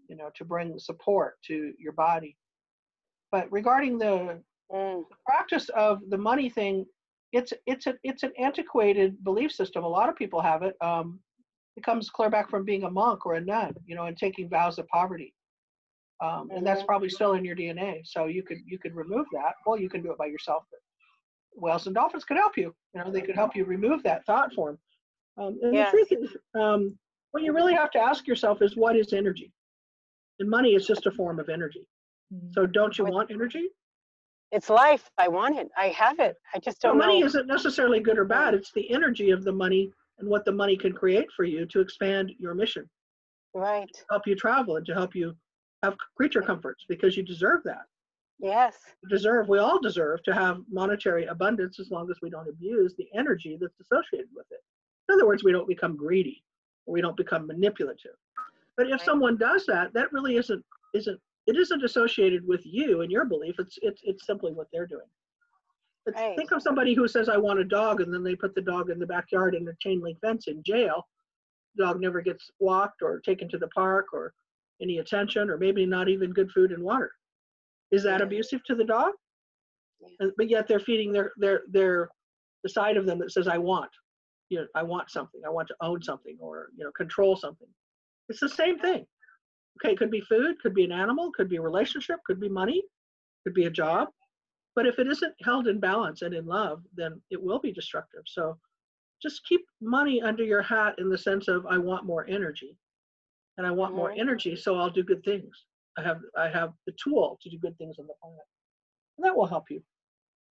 you know, to bring support to your body. But regarding the Mm, practice of the money thing, it's it's a it's an antiquated belief system. A lot of people have it. Um, it comes clear back from being a monk or a nun, you know, and taking vows of poverty. Um, and that's Mhm. probably still in your DNA. So you could you could remove that. Well, you can do it by yourself. But whales and dolphins could help you. You know, they could help you remove that thought form. Um, and the truth is, um, what you really have to ask yourself is what is energy? And money is just a form of energy. Mm-hmm. So don't you want energy? it's life. I want it. I have it. I just don't money know. isn't necessarily good or bad. It's the energy of the money and what the money can create for you to expand your mission, Right. help you travel, and to help you have creature comforts because you deserve that. Yes. You deserve, we all deserve to have monetary abundance as long as we don't abuse the energy that's associated with it. In other words, we don't become greedy or we don't become manipulative. But if Right. someone does that, that really isn't isn't it isn't associated with you and your belief. It's it's it's simply what they're doing. Right. Think of somebody who says, "I want a dog," and then they put the dog in the backyard in a chain link fence in jail. Dog never gets walked or taken to the park or any attention, or maybe not even good food and water. Is that Yeah. abusive to the dog? Yeah. But yet they're feeding their their their the side of them that says, "I want." You know, I want something. I want to own something, or you know, control something. It's the same thing. Okay, it could be food, could be an animal, could be a relationship, could be money, could be a job. But if it isn't held in balance and in love, then it will be destructive. So just keep money under your hat in the sense of I want more energy. And I want more energy, so I'll do good things. I have I have the tool to do good things on the planet. And that will help you.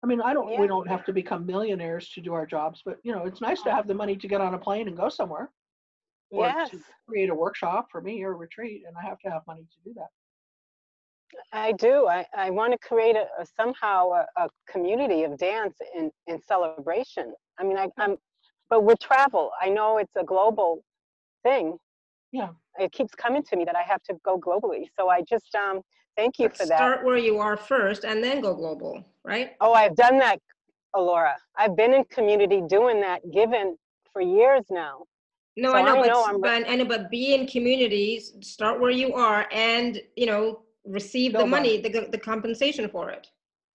I mean, I don't Yeah. we don't have to become millionaires to do our jobs, but you know, it's nice to have the money to get on a plane and go somewhere or Yes, to create a workshop for me or a retreat, and I have to have money to do that. I do. I, I want to create a, a somehow a, a community of dance in, in celebration. I mean, I, I'm, but with travel, I know it's a global thing. Yeah. It keeps coming to me that I have to go globally. So I just um, thank you But for that. Start where you are first and then go global, right? Oh, I've done that, Alora. I've been in community doing that, given for years now. No, So I know, I but, know s- I'm- but, I know, but be in communities, start where you are and, you know, receive the money, the, the compensation for it.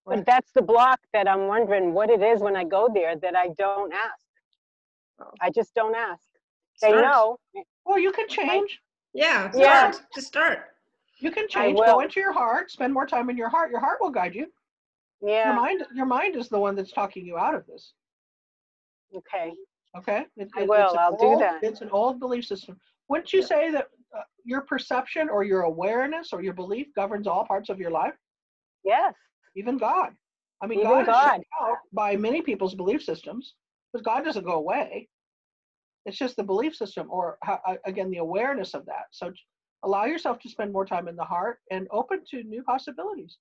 Right. But that's the block that I'm wondering what it is when I go there that I don't ask. Oh. I just don't ask. They Start. know. Well, you can change. Yeah, Yeah. just start. You can change. Go into your heart. Spend more time in your heart. Your heart will guide you. Yeah. Your mind. Your mind is the one that's talking you out of this. Okay. Okay. It- I it- will, I'll do old- that. It's an old belief system. Wouldn't you say that uh, your perception or your awareness or your belief governs all parts of your life? Yes. Even God. I mean, Even God, is out by many people's belief systems, but God doesn't go away. It's just the belief system, or how, uh, again, the awareness of that. So allow yourself to spend more time in the heart and open to new possibilities.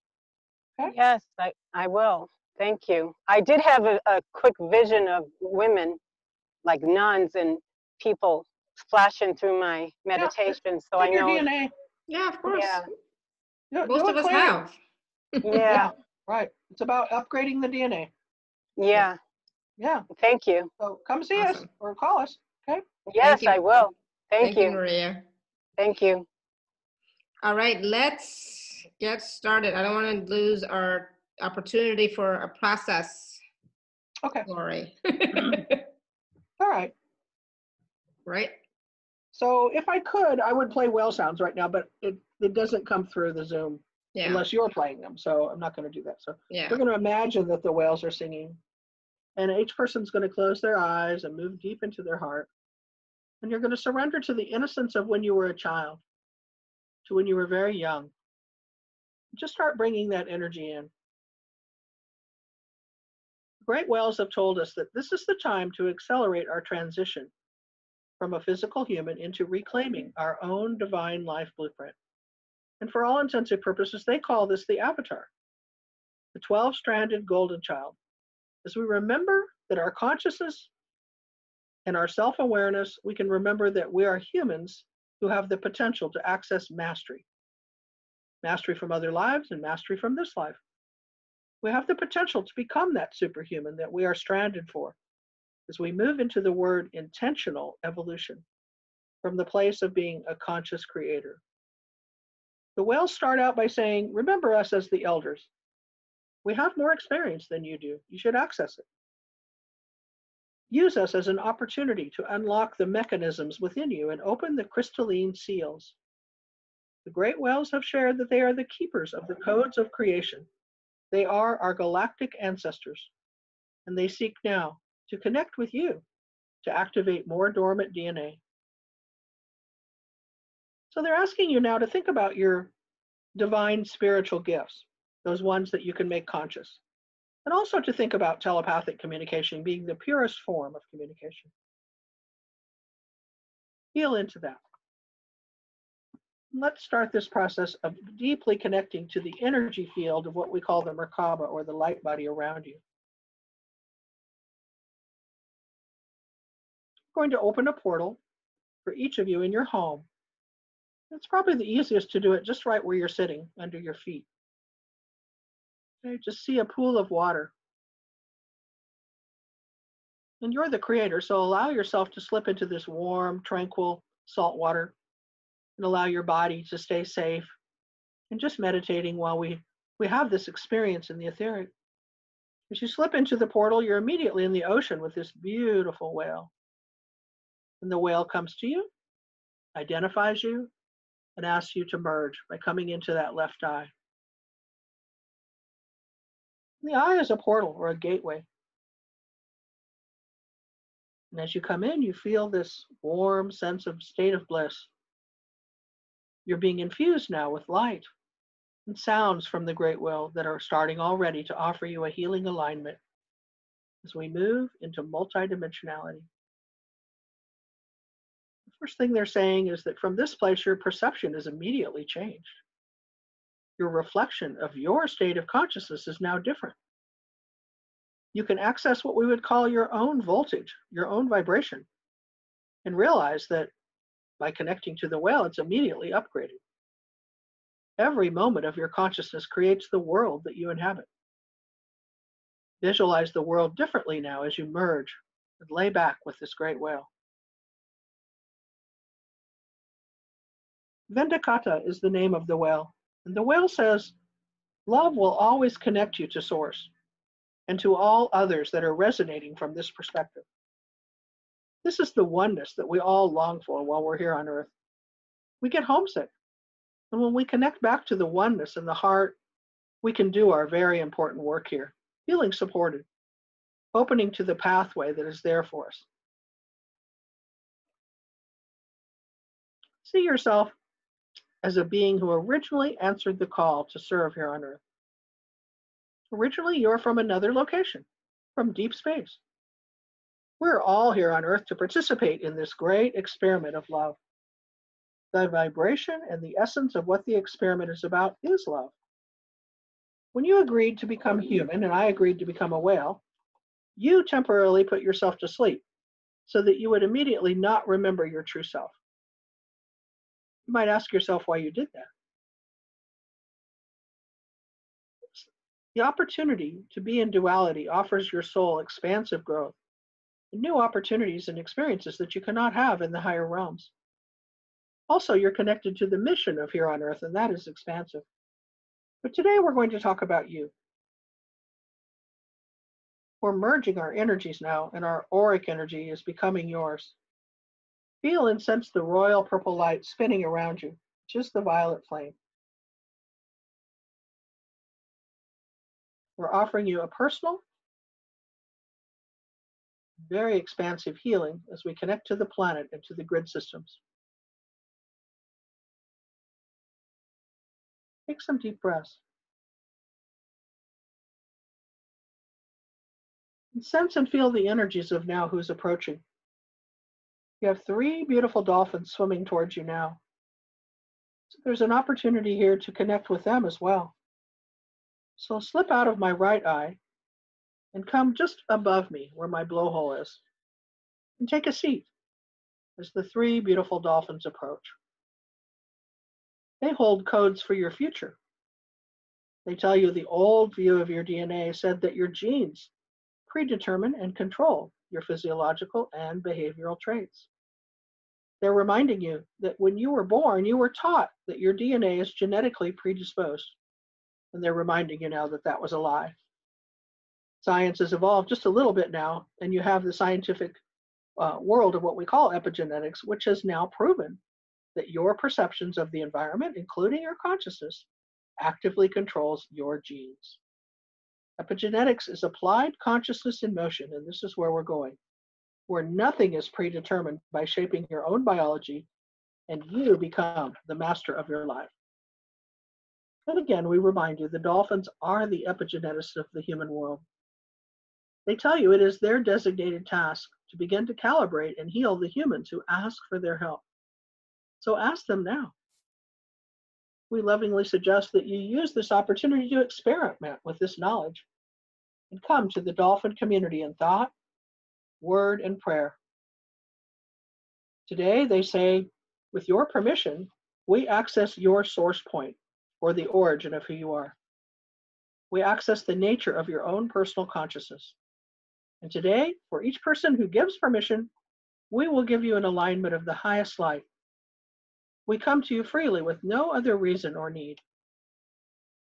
Okay. Yes, I, I will. Thank you. I did have a, a quick vision of women, like nuns and people flashing through my meditation. So I in your know. DNA. Yeah, of course. Yeah. Do- Most do of it us clearly. have. Yeah. Right. It's about upgrading the DNA. Yeah. Yeah. Thank you. So come see us or call us. Okay. Yes. I will. Thank you, you. Maria. Thank you. All right, let's get started. I don't want to lose our opportunity for a process, Okay. Laurie. All right. Right? So if I could, I would play whale sounds right now, but it, it doesn't come through the Zoom Yeah, unless you're playing them. So I'm not going to do that. So yeah. we're going to imagine that the whales are singing, and each person's going to close their eyes and move deep into their heart. And you're going to surrender to the innocence of when you were a child, to when you were very young. Just start bringing that energy in. Great whales have told us that this is the time to accelerate our transition from a physical human into reclaiming our own divine life blueprint. And for all intents and purposes, they call this the avatar, the 12 stranded golden child. As we remember that our consciousness and our self awareness, we can remember that we are humans who have the potential to access mastery mastery from other lives and mastery from this life. We have the potential to become that superhuman that we are stranded for as we move into the word intentional evolution from the place of being a conscious creator. The whales start out by saying, Remember us as the elders. We have more experience than you do. You should access it. Use us as an opportunity to unlock the mechanisms within you and open the crystalline seals. The great whales have shared that they are the keepers of the codes of creation. They are our galactic ancestors, and they seek now to connect with you to activate more dormant DNA. So they're asking you now to think about your divine spiritual gifts, those ones that you can make conscious, and also to think about telepathic communication being the purest form of communication. Feel into that. Let's start this process of deeply connecting to the energy field of what we call the Merkaba or the light body around you. I'm going to open a portal for each of you in your home. It's probably the easiest to do it just right where you're sitting, under your feet. Okay, just see a pool of water. And you're the creator, so allow yourself to slip into this warm, tranquil, salt water and allow your body to stay safe and just meditating while we, we have this experience in the etheric. As you slip into the portal, you're immediately in the ocean with this beautiful whale. And the whale comes to you, identifies you, and asks you to merge by coming into that left eye. The eye is a portal or a gateway. And as you come in, you feel this warm sense of state of bliss. You're being infused now with light and sounds from the great will that are starting already to offer you a healing alignment as we move into multidimensionality. The first thing they're saying is that from this place, your perception is immediately changed. Your reflection of your state of consciousness is now different. You can access what we would call your own voltage, your own vibration, and realize that by connecting to the well, it's immediately upgraded. Every moment of your consciousness creates the world that you inhabit. Visualize the world differently now as you merge and lay back with this great whale. Vendakata is the name of the whale, and the whale says, Love will always connect you to Source and to all others that are resonating from this perspective. This is the oneness that we all long for while we're here on earth. We get homesick. And when we connect back to the oneness in the heart, we can do our very important work here, feeling supported, opening to the pathway that is there for us. See yourself as a being who originally answered the call to serve here on earth. Originally, you're from another location, from deep space. We're all here on earth to participate in this great experiment of love. The vibration and the essence of what the experiment is about is love. When you agreed to become human and I agreed to become a whale, you temporarily put yourself to sleep so that you would immediately not remember your true self. You might ask yourself why you did that. The opportunity to be in duality offers your soul expansive growth and new opportunities and experiences that you cannot have in the higher realms. Also, you're connected to the mission of here on earth, and that is expansive. But today we're going to talk about you. We're merging our energies now, and our auric energy is becoming yours. Feel and sense the royal purple light spinning around you, just the violet flame. We're offering you a personal, very expansive healing as we connect to the planet and to the grid systems. Take some deep breaths. And sense and feel the energies of now who's approaching. You have three beautiful dolphins swimming towards you now. So there's an opportunity here to connect with them as well. So slip out of my right eye and come just above me where my blowhole is. And take a seat as the three beautiful dolphins approach. They hold codes for your future. They tell you the old view of your DNA said that your genes predetermine and control your physiological and behavioral traits. They're reminding you that when you were born, you were taught that your DNA is genetically predisposed and they're reminding you now that that was a lie. Science has evolved just a little bit now, and you have the scientific uh, world of what we call epigenetics, which has now proven that your perceptions of the environment, including your consciousness, actively controls your genes. Epigenetics is applied consciousness in motion, and this is where we're going, where nothing is predetermined by shaping your own biology, and you become the master of your life. And again, we remind you the dolphins are the epigeneticists of the human world. They tell you it is their designated task to begin to calibrate and heal the humans who ask for their help. So ask them now. We lovingly suggest that you use this opportunity to experiment with this knowledge and come to the dolphin community in thought, word, and prayer. Today, they say, with your permission, we access your source point or the origin of who you are. We access the nature of your own personal consciousness. And today, for each person who gives permission, we will give you an alignment of the highest light. We come to you freely with no other reason or need.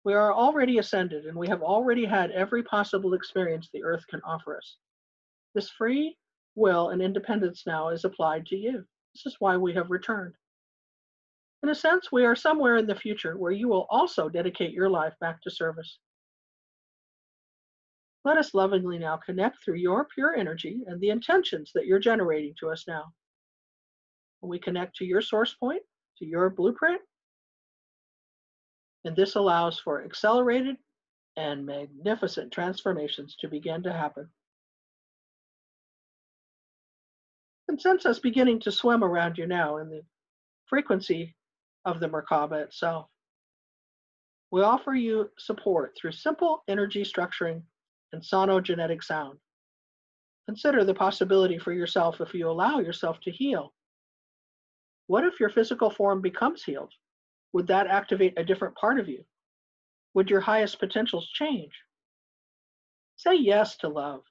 We are already ascended and we have already had every possible experience the earth can offer us. This free will and independence now is applied to you. This is why we have returned. In a sense, we are somewhere in the future where you will also dedicate your life back to service. Let us lovingly now connect through your pure energy and the intentions that you're generating to us now. When we connect to your source point, to your blueprint, and this allows for accelerated and magnificent transformations to begin to happen. And sense us beginning to swim around you now in the frequency of the Merkaba itself. We offer you support through simple energy structuring and sonogenetic sound. Consider the possibility for yourself if you allow yourself to heal. What if your physical form becomes healed? Would that activate a different part of you? Would your highest potentials change? Say yes to love.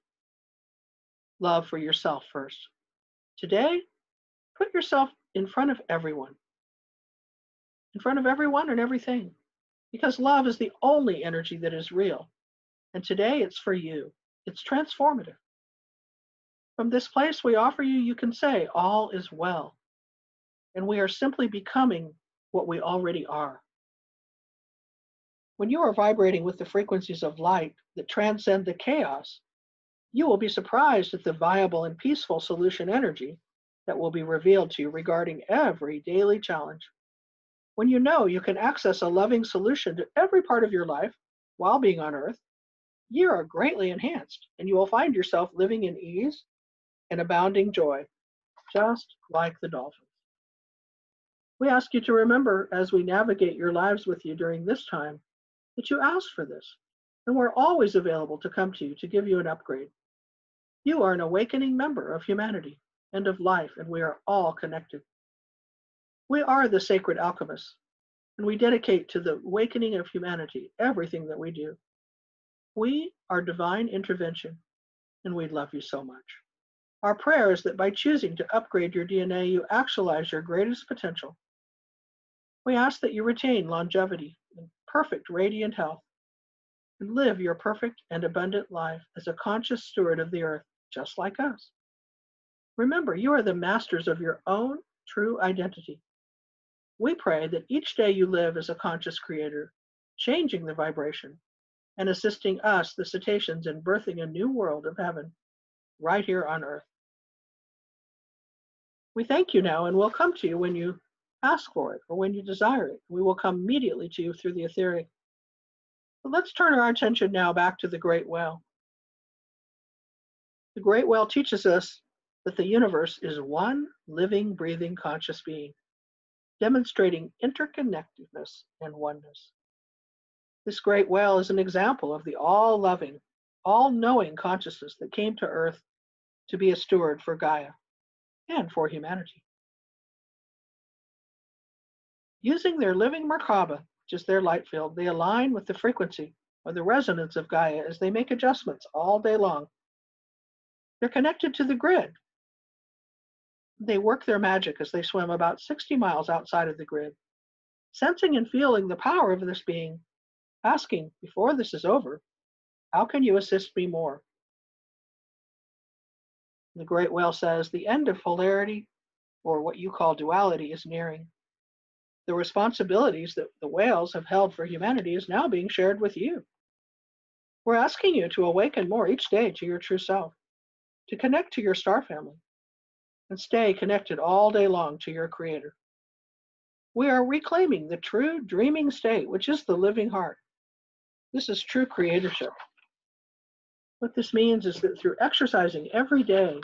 Love for yourself first. Today, put yourself in front of everyone, in front of everyone and everything, because love is the only energy that is real. And today it's for you, it's transformative. From this place we offer you, you can say, All is well. And we are simply becoming what we already are. When you are vibrating with the frequencies of light that transcend the chaos, you will be surprised at the viable and peaceful solution energy that will be revealed to you regarding every daily challenge. When you know you can access a loving solution to every part of your life while being on earth, you are greatly enhanced and you will find yourself living in ease and abounding joy, just like the dolphins. We ask you to remember as we navigate your lives with you during this time that you asked for this, and we're always available to come to you to give you an upgrade. You are an awakening member of humanity and of life, and we are all connected. We are the sacred alchemists, and we dedicate to the awakening of humanity everything that we do. We are divine intervention, and we love you so much. Our prayer is that by choosing to upgrade your DNA, you actualize your greatest potential. We ask that you retain longevity and perfect radiant health and live your perfect and abundant life as a conscious steward of the earth, just like us. Remember, you are the masters of your own true identity. We pray that each day you live as a conscious creator, changing the vibration and assisting us, the cetaceans, in birthing a new world of heaven right here on earth. We thank you now and we'll come to you when you ask for it or when you desire it. We will come immediately to you through the etheric. But let's turn our attention now back to the great well. The great well teaches us that the universe is one living, breathing, conscious being, demonstrating interconnectedness and oneness. This great well is an example of the all loving, all knowing consciousness that came to Earth to be a steward for Gaia and for humanity. Using their living Merkaba, which is their light field, they align with the frequency or the resonance of Gaia as they make adjustments all day long. They're connected to the grid. They work their magic as they swim about 60 miles outside of the grid, sensing and feeling the power of this being, asking, before this is over, how can you assist me more? The great whale says, the end of polarity, or what you call duality, is nearing. The responsibilities that the whales have held for humanity is now being shared with you. We're asking you to awaken more each day to your true self, to connect to your star family, and stay connected all day long to your Creator. We are reclaiming the true dreaming state, which is the living heart. This is true creatorship. What this means is that through exercising every day,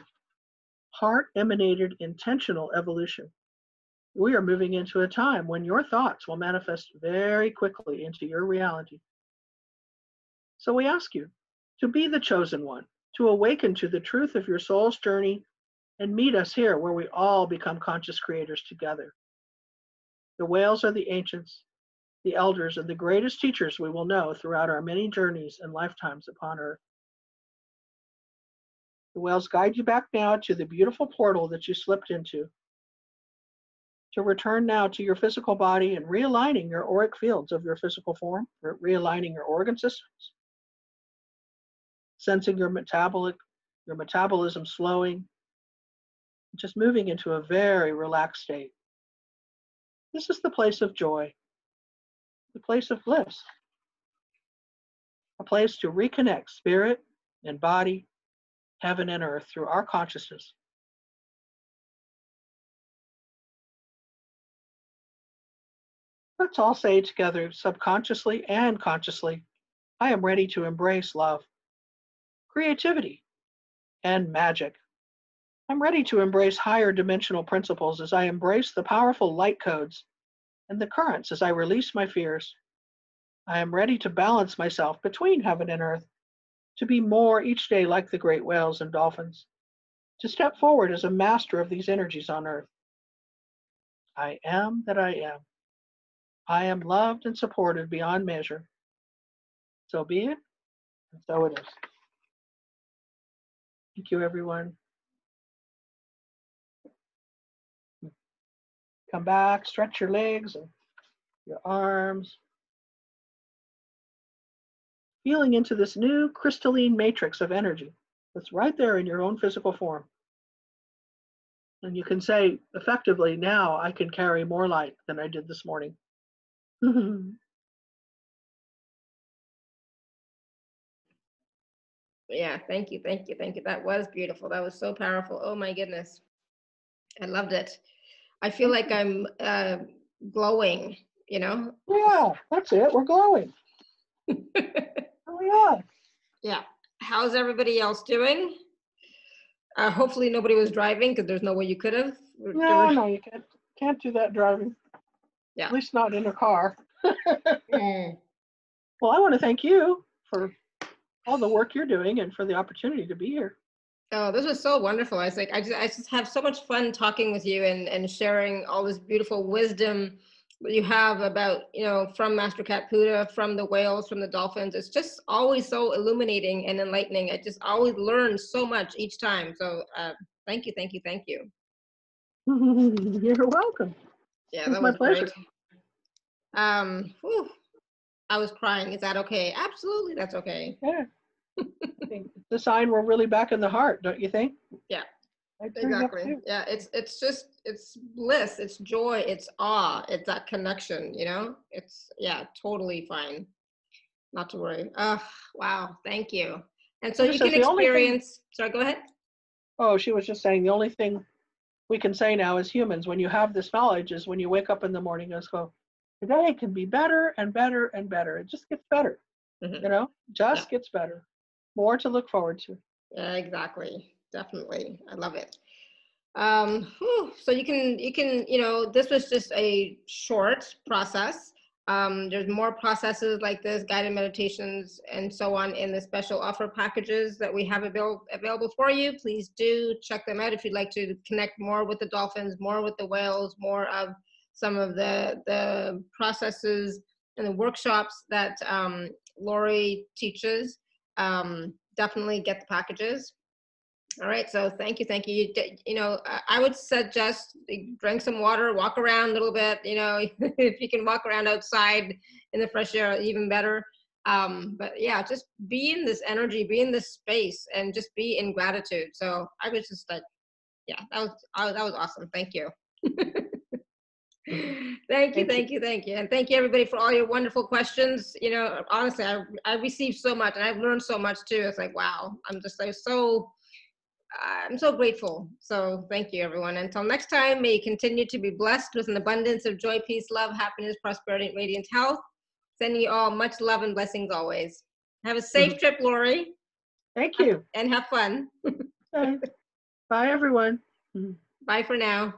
heart emanated intentional evolution, we are moving into a time when your thoughts will manifest very quickly into your reality. So we ask you to be the chosen one, to awaken to the truth of your soul's journey and meet us here where we all become conscious creators together. The whales are the ancients, the elders, and the greatest teachers we will know throughout our many journeys and lifetimes upon earth. The whales guide you back now to the beautiful portal that you slipped into to return now to your physical body and realigning your auric fields of your physical form, realigning your organ systems, sensing your metabolic, your metabolism slowing, just moving into a very relaxed state. This is the place of joy, the place of bliss, a place to reconnect spirit and body, heaven and earth through our consciousness. Let's all say together, subconsciously and consciously, I am ready to embrace love, creativity, and magic. I'm ready to embrace higher dimensional principles as I embrace the powerful light codes and the currents as I release my fears. I am ready to balance myself between heaven and earth, to be more each day like the great whales and dolphins, to step forward as a master of these energies on earth. I am that I am. I am loved and supported beyond measure. So be it, and so it is. Thank you, everyone. Come back, stretch your legs and your arms. Feeling into this new crystalline matrix of energy that's right there in your own physical form. And you can say effectively, now I can carry more light than I did this morning. Yeah, thank you, thank you, thank you. That was beautiful. That was so powerful. Oh my goodness. I loved it. I feel like I'm uh, glowing, you know? yeah, that's it. We're glowing. We are. Yeah. How's everybody else doing? Uh, hopefully nobody was driving because there's no way you could have. No, no, you can't can't do that driving. Yeah. At least not in a car. Mm. Well, I want to thank you for all the work you're doing and for the opportunity to be here. Oh, this was so wonderful. I was like, I just, I just have so much fun talking with you and, and sharing all this beautiful wisdom that you have about, you know, from Master Cat Puddah, from the whales, from the dolphins. It's just always so illuminating and enlightening. I just always learn so much each time. So uh, thank you, thank you, thank you. you're welcome. Yeah, It's that my was great. pleasure. Um, whew, I was crying. Is that okay? Absolutely, that's okay. Yeah. It's sign we're really back in the heart, don't you think? Yeah, I agree with Exactly. Yeah, it's it's just it's bliss, it's joy, it's awe, it's that connection, you know? It's yeah, totally fine. Not to worry. Oh, wow, thank you. And so you can the only thing- experience, sorry, go ahead. Oh, she was just saying the only thing we can say now as humans when you have this knowledge is when you wake up in the morning and go, today can be better and better and better. It just gets better, Mhm. you know, just gets better. More to look forward to. Yeah, exactly. Definitely. I love it. Um, so you can, you can, you know, this was just a short process. Um, there's more processes like this, guided meditations and so on in the special offer packages that we have avail- available for you. Please do check them out if you'd like to connect more with the dolphins, more with the whales, more of some of the, the processes and the workshops that um, Laurie teaches um, definitely get the packages. All right, so thank you, thank you. You, you know, I- would suggest drink some water, walk around a little bit. You know, if you can walk around outside in the fresh air, even better. Um, but yeah, just be in this energy, be in this space, and just be in gratitude. So I was just like, yeah, that was that was awesome. Thank you. thank you, Thank you. thank you, and thank you everybody for all your wonderful questions. You know, honestly, I I received so much, and I've learned so much too. It's like wow, I'm just like so. I'm so grateful. So thank you, everyone. Until next time, may you continue to be blessed with an abundance of joy, peace, love, happiness, prosperity, and radiant health. Sending you all much love and blessings always. Have a safe trip, Laurie, Thank you. and have fun. Bye, everyone. Bye for now.